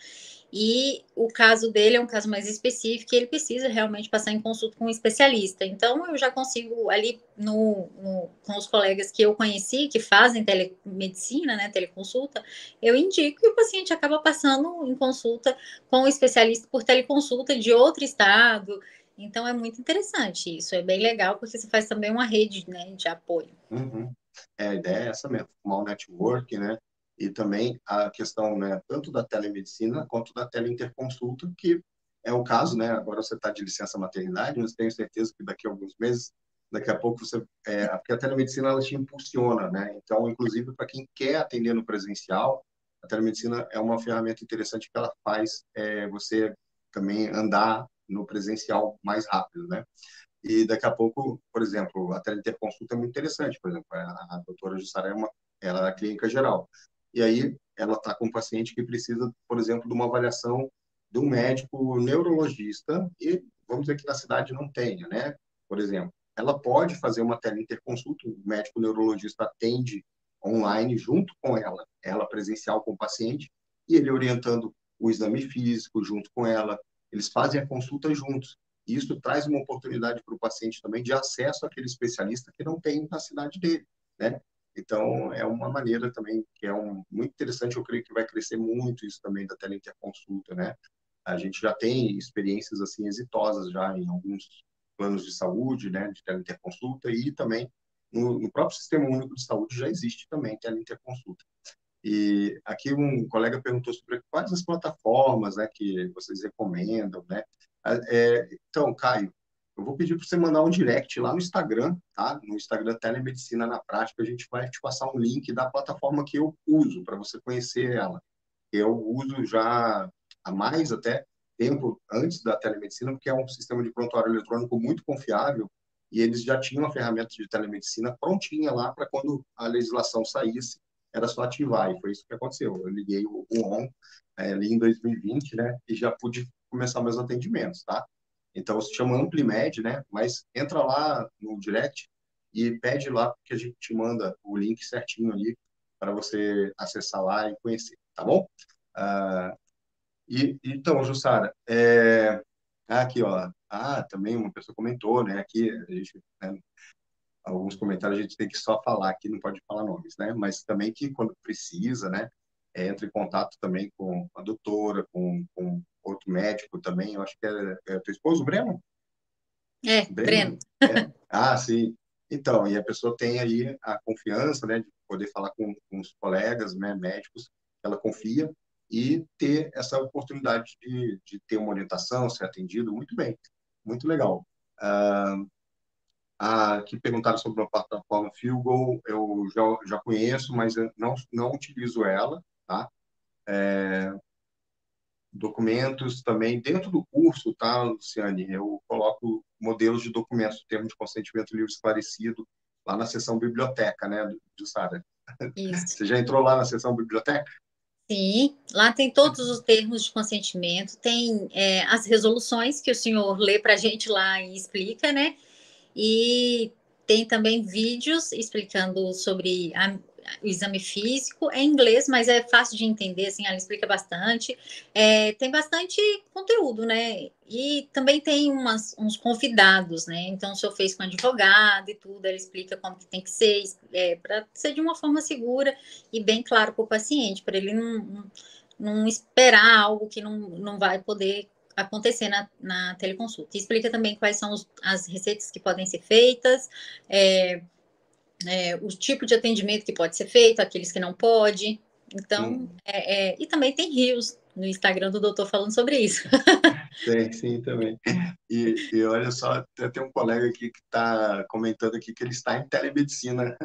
E o caso dele é um caso mais específico e ele precisa realmente passar em consulta com um especialista. Então, eu já consigo ali no, no, com os colegas que eu conheci, que fazem telemedicina, né, teleconsulta, eu indico que o paciente acaba passando em consulta com um especialista por teleconsulta de outro estado. Então é muito interessante isso, é bem legal porque você faz também uma rede né, de apoio. Uhum. É, a ideia é essa mesmo, formar um network, né? E também a questão, né, tanto da telemedicina quanto da teleinterconsulta, que é o caso, né? Agora você está de licença maternidade, mas tenho certeza que daqui a alguns meses, daqui a pouco você, é, porque a telemedicina ela te impulsiona, né? Então, inclusive para quem quer atender no presencial, a telemedicina é uma ferramenta interessante que ela faz é, você também andar no presencial mais rápido, né? E daqui a pouco, por exemplo, a teleinterconsulta é muito interessante. Por exemplo, a, doutora Jussara é uma, ela é clínica geral. E aí ela está com um paciente que precisa, por exemplo, de uma avaliação de um médico neurologista e vamos dizer que na cidade não tenha, né? Por exemplo, ela pode fazer uma teleinterconsulta, o médico neurologista atende online junto com ela, ela presencial com o paciente, e ele orientando o exame físico junto com ela, eles fazem a consulta juntos. E isso traz uma oportunidade para o paciente também de acesso àquele especialista que não tem na cidade dele, né? Então, é uma maneira também que é um, muito interessante, eu creio que vai crescer muito isso também da teleinterconsulta, né? A gente já tem experiências, assim, exitosas já em alguns planos de saúde, né, de teleinterconsulta, e também no, no próprio Sistema Único de Saúde já existe também teleinterconsulta. E aqui um colega perguntou sobre quais as plataformas né, que vocês recomendam, né? É, então, Caio, eu vou pedir para você mandar um direct lá no Instagram, tá? No Instagram Telemedicina na Prática, a gente vai te passar um link da plataforma que eu uso para você conhecer ela. Eu uso já há mais até tempo antes da telemedicina, porque é um sistema de prontuário eletrônico muito confiável e eles já tinham a ferramenta de telemedicina prontinha lá para quando a legislação saísse, era só ativar, e foi isso que aconteceu. Eu liguei o, ON é, ali em 2020, né, e já pude começar meus atendimentos, tá? Então, se chama Amplimed, né, mas entra lá no direct e pede lá, que a gente te manda o link certinho ali para você acessar lá e conhecer, tá bom? Uh, e, então, Jussara, é, aqui, ó, ah, também uma pessoa comentou, né, aqui, a gente, né, alguns comentários a gente tem que só falar aqui, não pode falar nomes, né? Mas também que quando precisa, né? É, entre em contato também com a doutora, com, com outro médico também. Eu acho que é, é teu esposo, Breno? É, Breno. Breno. É. Ah, sim. Então, e a pessoa tem aí a confiança, né, de poder falar com, com os colegas, né, médicos, ela confia e ter essa oportunidade de, de ter uma orientação, ser atendido, muito bem, muito legal. Uh, ah, que perguntaram sobre a plataforma Fugal, eu já, já conheço, mas não, não utilizo ela, tá? É, documentos também, dentro do curso, tá, Luciane, eu coloco modelos de documentos, termo de consentimento livre esclarecido, lá na seção biblioteca, né, de Sara. Isso. Você já entrou lá na seção biblioteca? Sim, lá tem todos os termos de consentimento, tem é, as resoluções que o senhor lê para a gente lá e explica, né? E tem também vídeos explicando sobre a, exame físico em inglês, mas é fácil de entender, assim, ela explica bastante. É, tem bastante conteúdo, né? E também tem umas, uns convidados, né? Então, o senhor fez com advogado e tudo, ela explica como que tem que ser, é, para ser de uma forma segura e bem claro para o paciente, para ele não, não, não esperar algo que não, não vai poder acontecer na, na teleconsulta. E explica também quais são os, as receitas que podem ser feitas, é, é, o tipo de atendimento que pode ser feito, aqueles que não pode. Então, hum. é, e também tem rios no Instagram do doutor falando sobre isso. Tem, sim, também. E, e olha só, tem um colega aqui que está comentando aqui que ele está em telemedicina,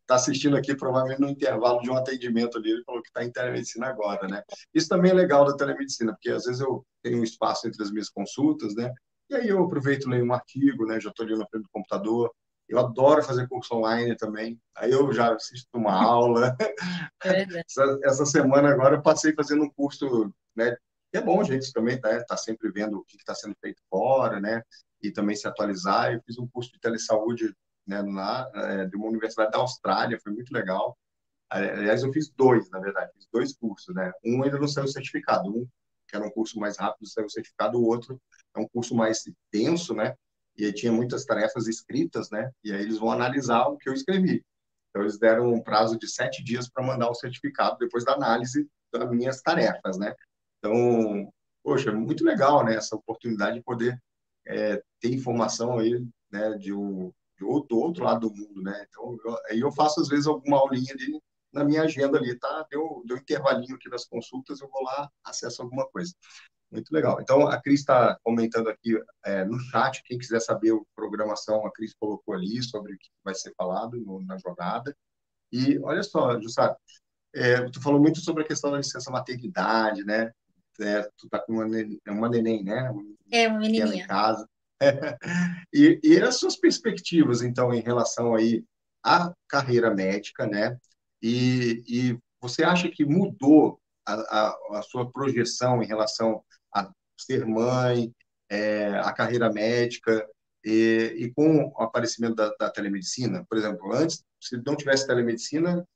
está assistindo aqui provavelmente no intervalo de um atendimento ali, ele falou que está em telemedicina agora, né? Isso também é legal da telemedicina, porque às vezes eu tenho um espaço entre as minhas consultas, né? E aí eu aproveito, leio um artigo, né? Já estou ali na frente do computador, eu adoro fazer curso online também. Aí eu já assisto uma aula. É essa, essa, semana agora eu passei fazendo um curso, né? é bom, gente, também tá, tá sempre vendo o que está sendo feito fora, né? E também se atualizar. Eu fiz um curso de telesaúde né, na, é, de uma universidade da Austrália, foi muito legal. Aliás, eu fiz dois, na verdade, fiz dois cursos, né? Um ainda não saiu certificado, um que era um curso mais rápido saiu certificado, o outro é um curso mais denso, né? E aí tinha muitas tarefas escritas, né? E aí eles vão analisar o que eu escrevi. Então eles deram um prazo de sete dias para mandar o certificado depois da análise das minhas tarefas, né? Então, poxa, muito legal, né? Essa oportunidade de poder é, ter informação aí, né, de um, de outro, outro lado do mundo, né? Então, eu, aí eu faço, às vezes, alguma aulinha ali na minha agenda ali, tá? Deu, deu intervalinho aqui das consultas, eu vou lá, acesso alguma coisa. Muito legal. Então, a Cris está comentando aqui é, no chat, quem quiser saber a programação, a Cris colocou ali sobre o que vai ser falado no, na jornada. E olha só, Jussara, é, tu falou muito sobre a questão da licença maternidade, né? É, tu tá com uma, uma neném, né? é, uma menininha. Em casa. e, e as suas perspectivas, então, em relação aí à carreira médica, né? E, e você acha que mudou a, a, a, sua projeção em relação ser mãe, é, a carreira médica, e, e, com o aparecimento da, da, telemedicina? Por exemplo, antes, se não tivesse telemedicina,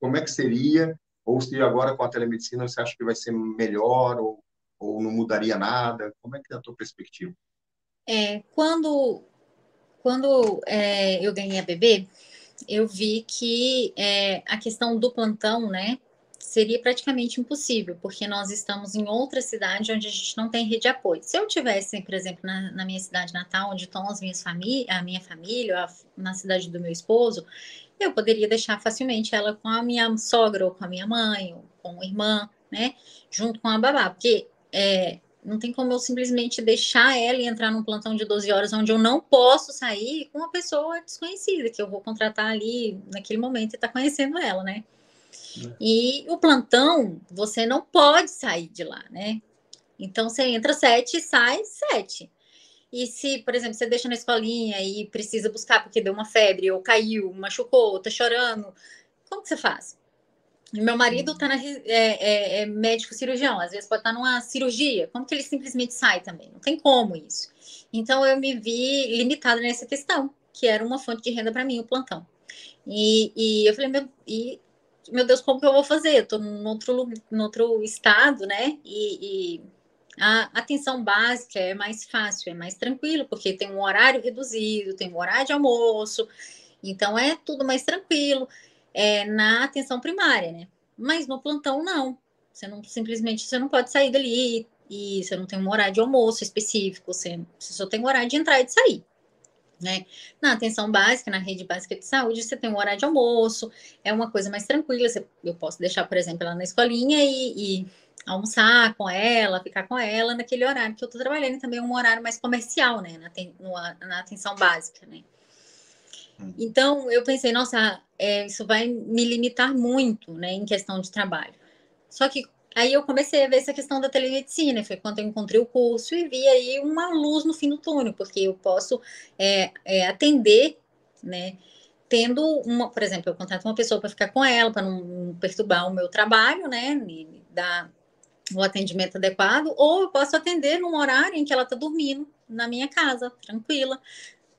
como é que seria? Ou se agora com a telemedicina você acha que vai ser melhor ou, ou não mudaria nada? Como é que é a tua perspectiva? É, quando quando é, eu ganhei a bebê, eu vi que é, a questão do plantão, né, seria praticamente impossível, porque nós estamos em outra cidade onde a gente não tem rede de apoio. Se eu tivesse, por exemplo, na, na minha cidade natal, onde estão as minhas a minha família, a, na cidade do meu esposo, eu poderia deixar facilmente ela com a minha sogra, ou com a minha mãe, ou com a irmã, né, junto com a babá, porque é, não tem como eu simplesmente deixar ela e entrar num plantão de 12 horas onde eu não posso sair com uma pessoa desconhecida, que eu vou contratar ali naquele momento e tá conhecendo ela, né? E o plantão, você não pode sair de lá, né? Então você entra sete e sai sete. E se, por exemplo, você deixa na escolinha e precisa buscar porque deu uma febre, ou caiu, machucou, tá chorando, como que você faz? Meu marido tá na, é, é, é, médico cirurgião, às vezes pode estar tá numa cirurgia. Como que ele simplesmente sai também? Não tem como isso. Então eu me vi limitada nessa questão, que era uma fonte de renda para mim, o plantão. E, e, eu falei, meu, e, meu Deus, como que eu vou fazer? Eu tô num outro, num outro estado, né? E, e a atenção básica é mais fácil, é mais tranquilo, porque tem um horário reduzido, tem um horário de almoço, então é tudo mais tranquilo é, na atenção primária, né? Mas no plantão, não. Você não simplesmente você não pode sair dali e você não tem um horário de almoço específico, você, você só tem um horário de entrar e de sair. Né? Na atenção básica, na rede básica de saúde, você tem um horário de almoço, é uma coisa mais tranquila. Você, eu posso deixar, por exemplo, ela na escolinha e, e, almoçar com ela, ficar com ela naquele horário que eu estou trabalhando, e também é um horário mais comercial, né? Na, na atenção básica, né? Hum. Então, eu pensei, nossa, é, isso vai me limitar muito, né, em questão de trabalho. Só que aí eu comecei a ver essa questão da telemedicina, foi quando eu encontrei o curso e vi aí uma luz no fim do túnel, porque eu posso é, é, atender, né, tendo uma, por exemplo, eu contrato uma pessoa para ficar com ela, para não perturbar o meu trabalho, né, e dar o atendimento adequado, ou eu posso atender num horário em que ela está dormindo na minha casa, tranquila,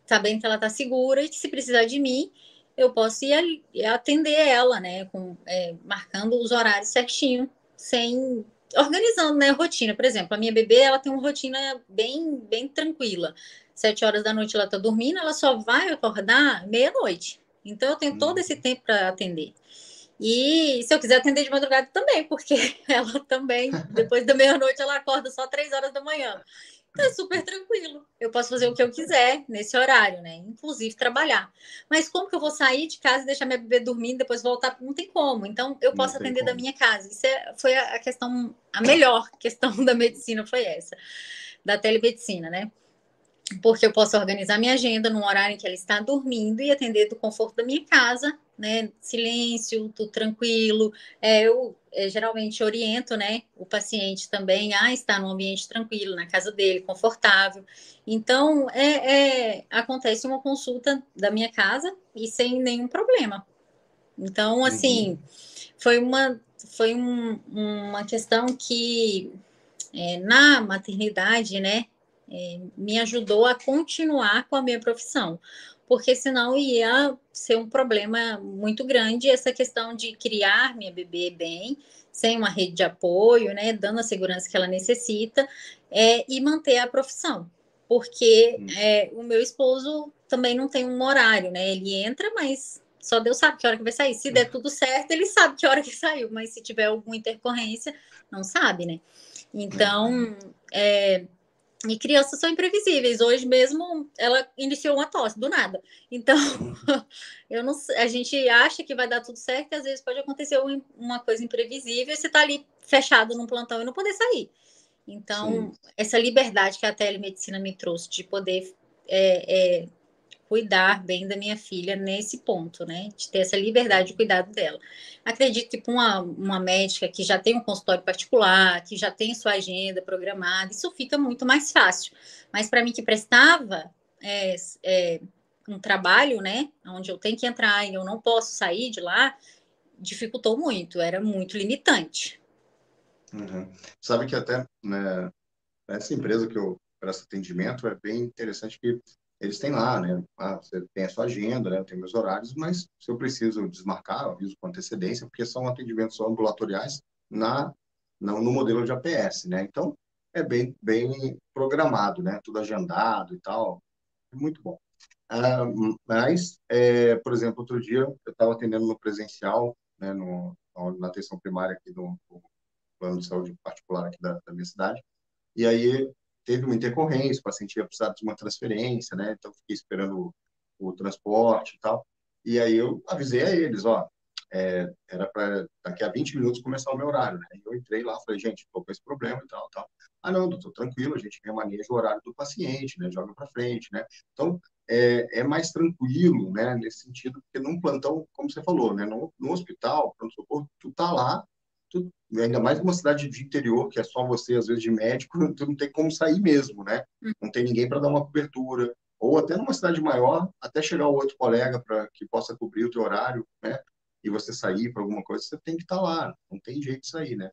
sabendo que ela está segura e que se precisar de mim, eu posso ir atender ela, né? Com, é, marcando os horários certinho, sem organizando né, a rotina. Por exemplo, a minha bebê ela tem uma rotina bem, bem tranquila. Sete horas da noite ela está dormindo, ela só vai acordar meia-noite. Então eu tenho todo esse tempo para atender. E se eu quiser atender de madrugada também, porque ela também, depois da meia-noite, ela acorda só três horas da manhã. É super tranquilo. Eu posso fazer o que eu quiser nesse horário, né? Inclusive trabalhar. Mas como que eu vou sair de casa e deixar minha bebê dormindo, depois voltar? Não tem como. Então eu posso atender como. da minha casa. Isso é, foi a questão, a melhor questão da medicina foi essa, da telemedicina, né? Porque eu posso organizar minha agenda num horário em que ela está dormindo e atender do conforto da minha casa né, silêncio, tudo tranquilo. É, eu é, geralmente oriento, né, o paciente também a estar num ambiente tranquilo, na casa dele, confortável. Então, é, é, acontece uma consulta da minha casa e sem nenhum problema. Então, assim, uhum. foi uma foi um, uma questão que é, na maternidade, né, é, me ajudou a continuar com a minha profissão porque senão ia ser um problema muito grande essa questão de criar minha bebê bem, sem uma rede de apoio, né, dando a segurança que ela necessita, é, e manter a profissão. Porque hum. é, o meu esposo também não tem um horário, né? Ele entra, mas só Deus sabe que hora que vai sair. Se der hum. tudo certo, ele sabe que hora que saiu, mas se tiver alguma intercorrência, não sabe, né? Então, é, E crianças são imprevisíveis. Hoje mesmo ela iniciou uma tosse do nada. Então, eu não, a gente acha que vai dar tudo certo e às vezes pode acontecer uma coisa imprevisível e você está ali fechado num plantão e não poder sair. Então, Sim. essa liberdade que a telemedicina me trouxe de poder é, é, cuidar bem da minha filha nesse ponto, né? De ter essa liberdade de cuidado dela. Acredito que para uma, uma médica que já tem um consultório particular, que já tem sua agenda programada, isso fica muito mais fácil. Mas para mim que prestava é, é, um trabalho, né? Onde eu tenho que entrar e eu não posso sair de lá, dificultou muito, era muito limitante. Uhum. Sabe que até né, essa empresa que eu presto atendimento é bem interessante que eles têm lá, né? Ah, você tem a sua agenda, né? Eu tenho meus horários, mas se eu preciso desmarcar, eu aviso com antecedência, porque são atendimentos ambulatoriais na, na no modelo de APS, né? Então, é bem, bem programado, né? Tudo agendado e tal. É muito bom. Ah, mas, é, por exemplo, outro dia eu estava atendendo no presencial, né? No, na atenção primária aqui do, do plano de saúde particular aqui da, da minha cidade. E aí teve uma intercorrência, o paciente ia precisar de uma transferência, né? Então fiquei esperando o, o transporte e tal. E aí eu avisei a eles, ó, é, era para daqui a 20 minutos começar o meu horário, né? Eu entrei lá, falei, gente, tô com esse problema e tal, tal. Ah, não, doutor, tranquilo, a gente remaneja o horário do paciente, né? Joga para frente, né? Então, é, é, mais tranquilo, né? Nesse sentido, porque num plantão, como você falou, né? No, no hospital, pronto-socorro, tu tá lá tu, ainda mais numa cidade de interior, que é só você, às vezes, de médico, tu não tem como sair mesmo, né? Hum. Não tem ninguém para dar uma cobertura. Ou até numa cidade maior, até chegar o outro colega para que possa cobrir o teu horário, né? E você sair para alguma coisa, você tem que estar tá lá, não tem jeito de sair, né?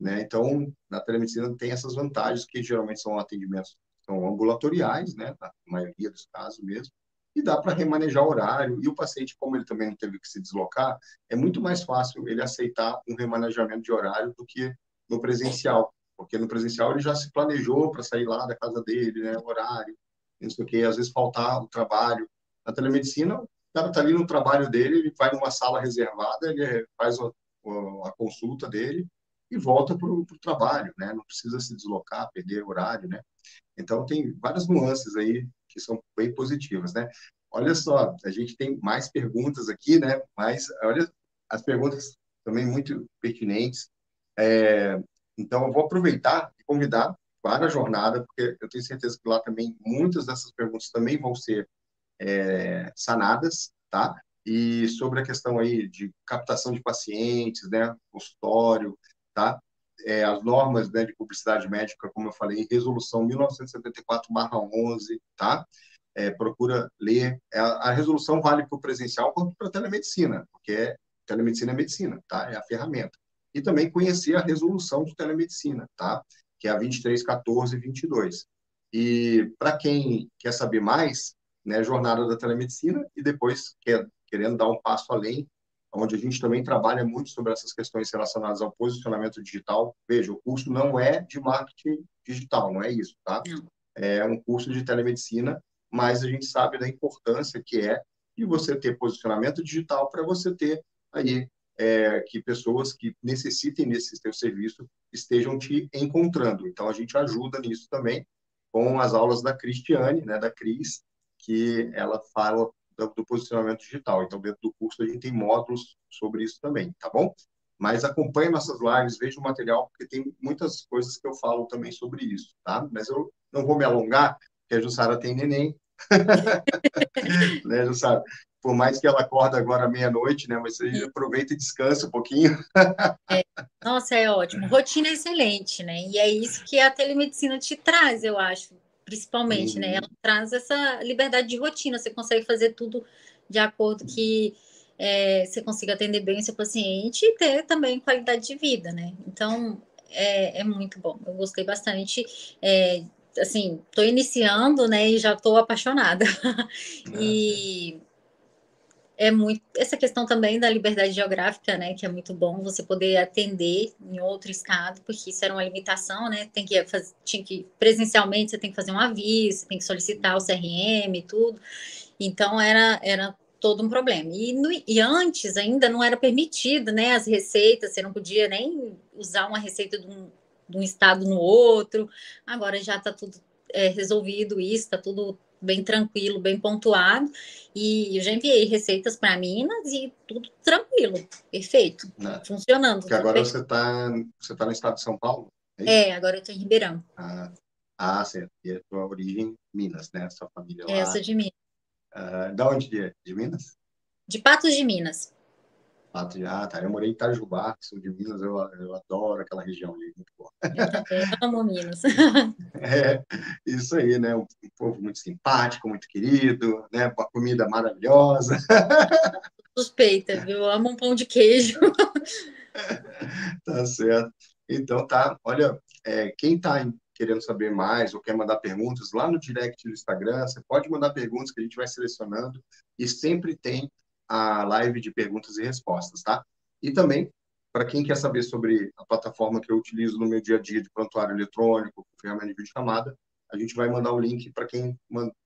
né? Então, na telemedicina tem essas vantagens, que geralmente são atendimentos são ambulatoriais, né? Na maioria dos casos mesmo e dá para remanejar o horário. E o paciente, como ele também não teve que se deslocar, é muito mais fácil ele aceitar um remanejamento de horário do que no presencial, porque no presencial ele já se planejou para sair lá da casa dele, né, horário, não sei o que, às vezes faltar o trabalho. Na telemedicina, o cara está ali no trabalho dele, ele vai numa sala reservada, ele faz a, a consulta dele e volta para o trabalho, né? Não precisa se deslocar, perder horário, né? Então tem várias nuances aí que são bem positivas, né? Olha só, a gente tem mais perguntas aqui, né? Mas olha, as perguntas também muito pertinentes. É, então, eu vou aproveitar e convidar para a jornada, porque eu tenho certeza que lá também muitas dessas perguntas também vão ser é, sanadas, tá? E sobre a questão aí de captação de pacientes, né? Consultório, tá? é, as normas né, de publicidade médica, como eu falei, resolução 1974/11, tá? É, procura ler. É, a, a resolução vale para o presencial quanto para a telemedicina, porque é, telemedicina é medicina, tá? É a ferramenta. E também conhecer a resolução de telemedicina, tá? Que é a 231422. E para quem quer saber mais, né, Jornada da Telemedicina, e depois quer, querendo dar um passo além, onde a gente também trabalha muito sobre essas questões relacionadas ao posicionamento digital. Veja, o curso não é de marketing digital, não é isso, tá? Não. É um curso de telemedicina, mas a gente sabe da importância que é de você ter posicionamento digital para você ter aí é, que pessoas que necessitem desse seu serviço estejam te encontrando. Então, a gente ajuda nisso também com as aulas da Cristiane, né, da Cris, que ela fala do, posicionamento digital. Então, dentro do curso, a gente tem módulos sobre isso também, tá bom? Mas acompanhe nossas lives, veja o material, porque tem muitas coisas que eu falo também sobre isso, tá? Mas eu não vou me alongar, porque a Jussara tem neném. né, Jussara? Por mais que ela acorda agora meia-noite, né? Mas você aproveita e descansa um pouquinho. é. Nossa, é ótimo. Rotina é excelente, né? E é isso que a telemedicina te traz, eu acho principalmente, né? uhum. né? Ela traz essa liberdade de rotina, você consegue fazer tudo de acordo que é, você consiga atender bem o seu paciente e ter também qualidade de vida, né? Então, é, é muito bom. Eu gostei bastante. É, assim, estou iniciando, né? E já estou apaixonada. e é muito essa questão também da liberdade geográfica, né, que é muito bom você poder atender em outro estado, porque isso era uma limitação, né? Tem que fazer, tinha que presencialmente você tem que fazer um aviso, tem que solicitar o CRM e tudo. Então era era todo um problema. E, no, e antes ainda não era permitido, né, as receitas, você não podia nem usar uma receita de um, de um estado no outro. Agora já está tudo é, resolvido isso, está tudo bem tranquilo, bem pontuado. E eu já enviei receitas para Minas e tudo tranquilo, perfeito, né? funcionando. Porque agora você está você tá no estado de São Paulo? É, é agora eu estou em Ribeirão. Ah, ah, certo. E a tua origem, Minas, né? Sua família lá. É, eu sou de Minas. Uh, da onde de, de Minas? De Patos de Minas. De Ah, tá. Eu morei em Itajubá, sul de Minas, eu, eu adoro aquela região ali, muito boa. Eu amo Minas. É, isso aí, né? Um povo muito simpático, muito querido, né? Uma comida maravilhosa. Suspeita, viu? Eu amo um pão de queijo. Tá certo. Então, tá. Olha, é, quem está querendo saber mais ou quer mandar perguntas, lá no direct do Instagram, você pode mandar perguntas que a gente vai selecionando e sempre tem a live de perguntas e respostas, tá? E também, para quem quer saber sobre a plataforma que eu utilizo no meu dia a dia de prontuário eletrônico, ferramenta de videochamada, a gente vai mandar o link para quem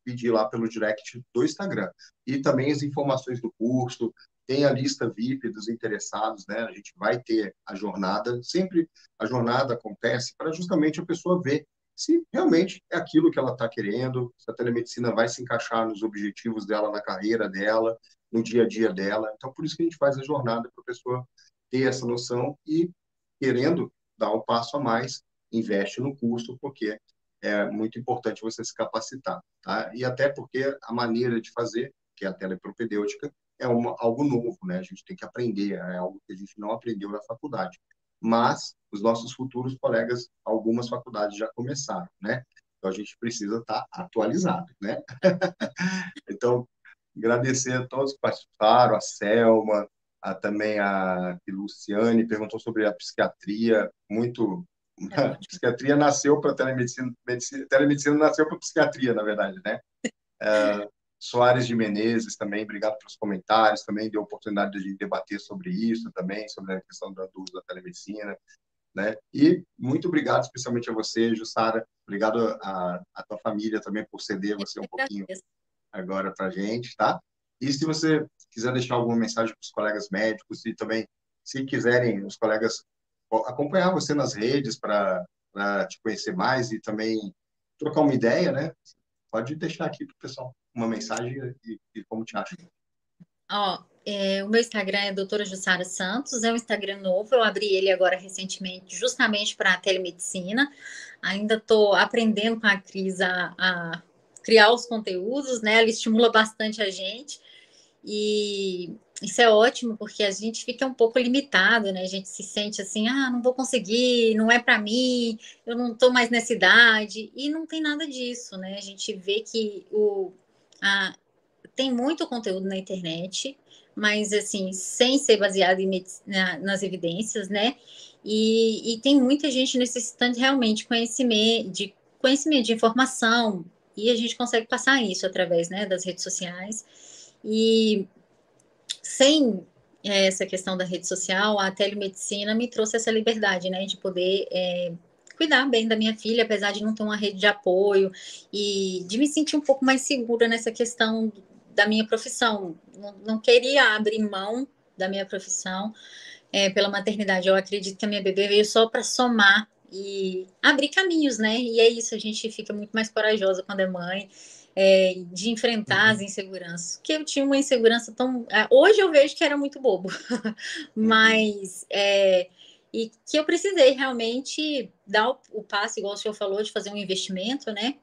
pedir lá pelo direct do Instagram. E também as informações do curso, tem a lista VIP dos interessados, né? A gente vai ter a jornada, sempre a jornada acontece para justamente a pessoa ver se realmente é aquilo que ela está querendo, se a telemedicina vai se encaixar nos objetivos dela, na carreira dela, no dia a dia dela. Então, por isso que a gente faz a jornada para a pessoa ter essa noção e, querendo dar um passo a mais, investe no curso, porque é muito importante você se capacitar. Tá? E até porque a maneira de fazer, que é a telepropedêutica, é uma, algo novo, né? A gente tem que aprender, é algo que a gente não aprendeu na faculdade. Mas os nossos futuros colegas, algumas faculdades já começaram, né? Então a gente precisa estar atualizado, né? então, agradecer a todos que participaram, a Selma, a, também a, a Luciane perguntou sobre a psiquiatria, muito é a psiquiatria nasceu para telemedicina, medicina, telemedicina nasceu para psiquiatria, na verdade, né? É, Soares de Menezes também, obrigado pelos comentários, também deu oportunidade de debater sobre isso também, sobre a questão do uso da telemedicina, né? E muito obrigado especialmente a você, Jussara, obrigado a, a tua família também por ceder você um pouquinho agora para a gente, tá? E se você quiser deixar alguma mensagem para os colegas médicos e também, se quiserem, os colegas acompanhar você nas redes para te conhecer mais e também trocar uma ideia, né? Pode deixar aqui para o pessoal uma mensagem e, e como te acha. Ó, é, o meu Instagram é doutora Jussara Santos, é um Instagram novo, eu abri ele agora recentemente, justamente para a telemedicina. Ainda estou aprendendo com a Cris a, a, criar os conteúdos, né? Ela estimula bastante a gente. E isso é ótimo, porque a gente fica um pouco limitado, né? A gente se sente assim, ah, não vou conseguir, não é para mim, eu não estou mais nessa idade. E não tem nada disso, né? A gente vê que o, a, tem muito conteúdo na internet, mas assim, sem ser baseado em, na, nas evidências, né? E, e, tem muita gente necessitando realmente conhecimento, de conhecimento, de informação, e a gente consegue passar isso através né, das redes sociais. E sem é, essa questão da rede social, a telemedicina me trouxe essa liberdade, né, de poder é, cuidar bem da minha filha, apesar de não ter uma rede de apoio e de me sentir um pouco mais segura nessa questão da minha profissão. Não, não queria abrir mão da minha profissão é, pela maternidade. Eu acredito que a minha bebê veio só para somar e abrir caminhos, né? E é isso, a gente fica muito mais corajosa quando é mãe. É, de enfrentar as uhum. inseguranças. Que eu tinha uma insegurança tão. É, hoje eu vejo que era muito bobo, uhum. mas é, e que eu precisei realmente dar o, o passo, igual o senhor falou, de fazer um investimento, né?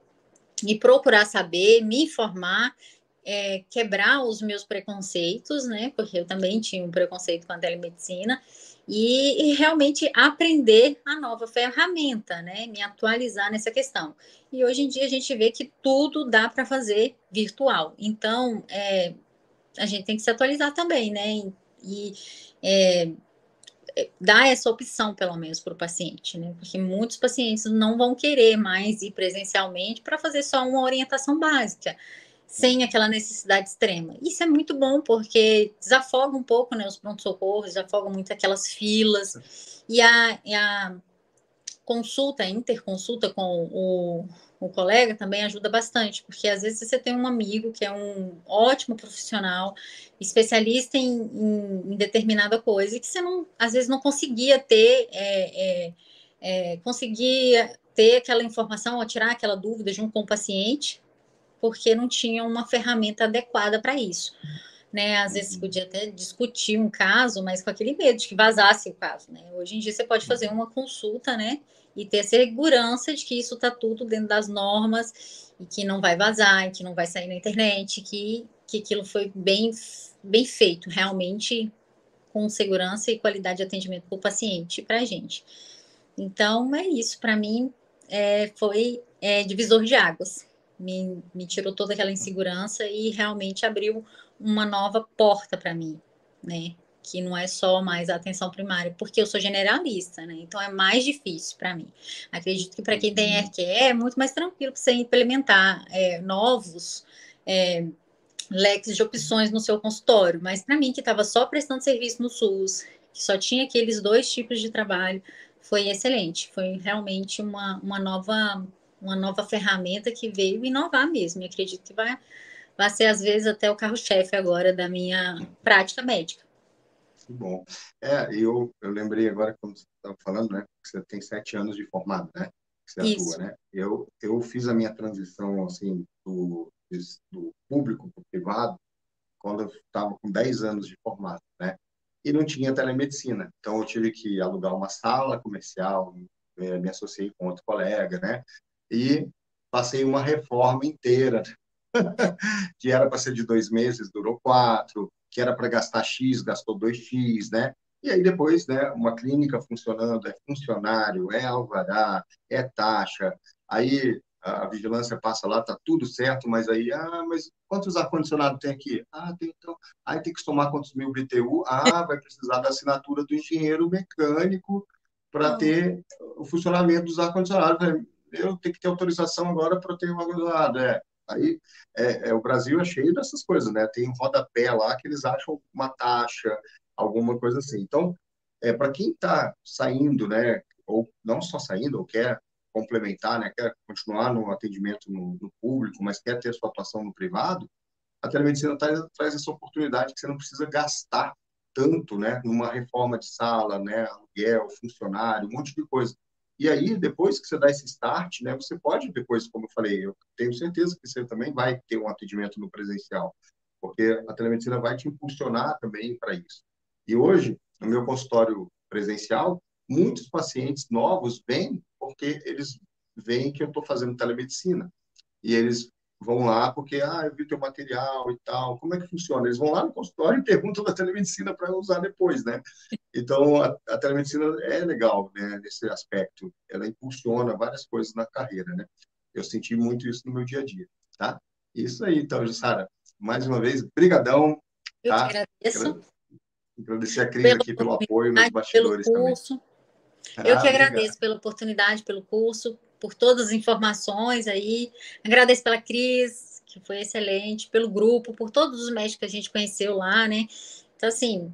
E procurar saber, me informar, é, quebrar os meus preconceitos, né? Porque eu também tinha um preconceito com a telemedicina. E, e, realmente aprender a nova ferramenta, né? Me atualizar nessa questão. E hoje em dia a gente vê que tudo dá para fazer virtual. Então, é, a gente tem que se atualizar também, né? E é, dar essa opção, pelo menos, para o paciente, né? Porque muitos pacientes não vão querer mais ir presencialmente para fazer só uma orientação básica, sem aquela necessidade extrema. Isso é muito bom, porque desafoga um pouco né, os pronto-socorros, desafoga muito aquelas filas, e a, e a consulta, a interconsulta com o o colega também ajuda bastante, porque às vezes você tem um amigo que é um ótimo profissional, especialista em, em, em determinada coisa, e que você não, às vezes não conseguia ter, é, é, é, conseguia ter aquela informação ou tirar aquela dúvida junto com o paciente, porque não tinha uma ferramenta adequada para isso. Né? Às vezes podia até discutir um caso, mas com aquele medo de que vazasse o caso. Né? Hoje em dia você pode fazer uma consulta, né? E ter segurança de que isso está tudo dentro das normas e que não vai vazar, e que não vai sair na internet, que, que aquilo foi bem, bem feito, realmente com segurança e qualidade de atendimento para o paciente e para a gente. Então, é isso. Para mim, é, foi é, divisor de águas. Me, me tirou toda aquela insegurança e realmente abriu uma nova porta para mim, né? Que não é só mais a atenção primária, porque eu sou generalista, né? Então é mais difícil para mim. Acredito que para quem tem RQE é muito mais tranquilo para você implementar é, novos é, leques de opções no seu consultório. Mas para mim, que estava só prestando serviço no SUS, que só tinha aqueles dois tipos de trabalho, foi excelente. Foi realmente uma, uma, nova, uma nova ferramenta que veio inovar mesmo. E acredito que vai, vai ser, às vezes, até o carro-chefe agora da minha prática médica. Bom. É, eu, eu lembrei agora, quando você estava falando, né? Que você tem sete anos de formado, né? Que você Isso. atua, né? Eu, eu fiz a minha transição, assim, do, do público para o privado quando eu estava com 10 anos de formado, né? e não tinha telemedicina. Então, eu tive que alugar uma sala comercial, eh, me associei com outro colega, né? E passei uma reforma inteira, que era para ser de dois meses, durou quatro, que era para gastar X, gastou 2X, né? E aí depois, né, uma clínica funcionando, é funcionário, é alvará, é taxa, aí a vigilância passa lá, tá tudo certo, mas aí, ah, mas quantos ar-condicionado tem aqui? Ah, tem então. Aí tem que tomar quantos mil BTU? Ah, vai precisar da assinatura do engenheiro mecânico para ter o funcionamento dos ar-condicionados. Eu tenho que ter autorização agora para ter um ar-condicionado. É. Aí é, é, o Brasil é cheio dessas coisas, né? Tem um rodapé lá que eles acham uma taxa, alguma coisa assim. Então, é, para quem está saindo, né, ou não só saindo, ou quer complementar, né, quer continuar no atendimento no, no, público, mas quer ter sua atuação no privado, a telemedicina traz, traz essa oportunidade que você não precisa gastar tanto, né, numa reforma de sala, né, aluguel, funcionário, um monte de coisa. E aí, depois que você dá esse start, né, você pode depois, como eu falei, eu tenho certeza que você também vai ter um atendimento no presencial, porque a telemedicina vai te impulsionar também para isso. E hoje, no meu consultório presencial, muitos pacientes novos vêm porque eles veem que eu estou fazendo telemedicina. E eles vão lá porque, ah, eu vi teu material e tal. Como é que funciona? Eles vão lá no consultório e perguntam da telemedicina para usar depois, né? Então, a, a, telemedicina é legal, né, nesse aspecto. Ela impulsiona várias coisas na carreira, né? Eu senti muito isso no meu dia a dia, tá? Isso aí, então, Jussara. Mais uma vez, brigadão. Eu tá? agradeço. Agradecer a Cris aqui pelo apoio nos bastidores pelo curso. também. Eu que ah, agradeço pela oportunidade, pelo curso, por todas as informações aí. Agradeço pela Cris, que foi excelente, pelo grupo, por todos os médicos que a gente conheceu lá, né? Então, assim,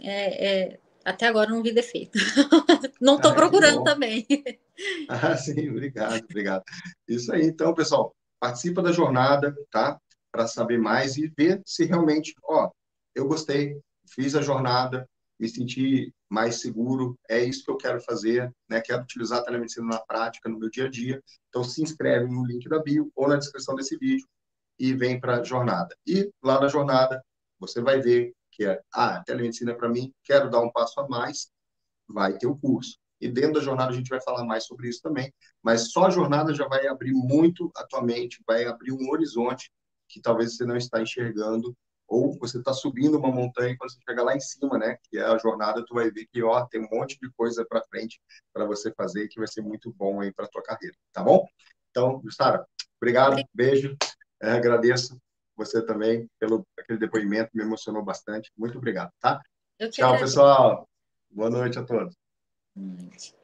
é, é, até agora não vi defeito. não estou ah, procurando também. Ah, sim, obrigado, obrigado. Isso aí, então, pessoal, participa da jornada, tá? Para saber mais e ver se realmente, ó, eu gostei, fiz a jornada, me senti mais seguro, é isso que eu quero fazer, né? Quero utilizar a telemedicina na prática, no meu dia a dia. Então, se inscreve no link da bio ou na descrição desse vídeo e vem para a jornada. E lá na jornada, você vai ver que é, ah, telemedicina para mim, quero dar um passo a mais, vai ter o curso. E dentro da jornada a gente vai falar mais sobre isso também, mas só a jornada já vai abrir muito a tua mente, vai abrir um horizonte que talvez você não está enxergando ou você está subindo uma montanha e quando você chega lá em cima, né, que é a jornada, tu vai ver que ó, tem um monte de coisa para frente para você fazer que vai ser muito bom aí para tua carreira, tá bom? Então, Sara, obrigado, beijo, é, agradeço você também pelo aquele depoimento, me emocionou bastante, muito obrigado, tá? Tchau, agradeço. pessoal. Boa noite a todos. Boa noite.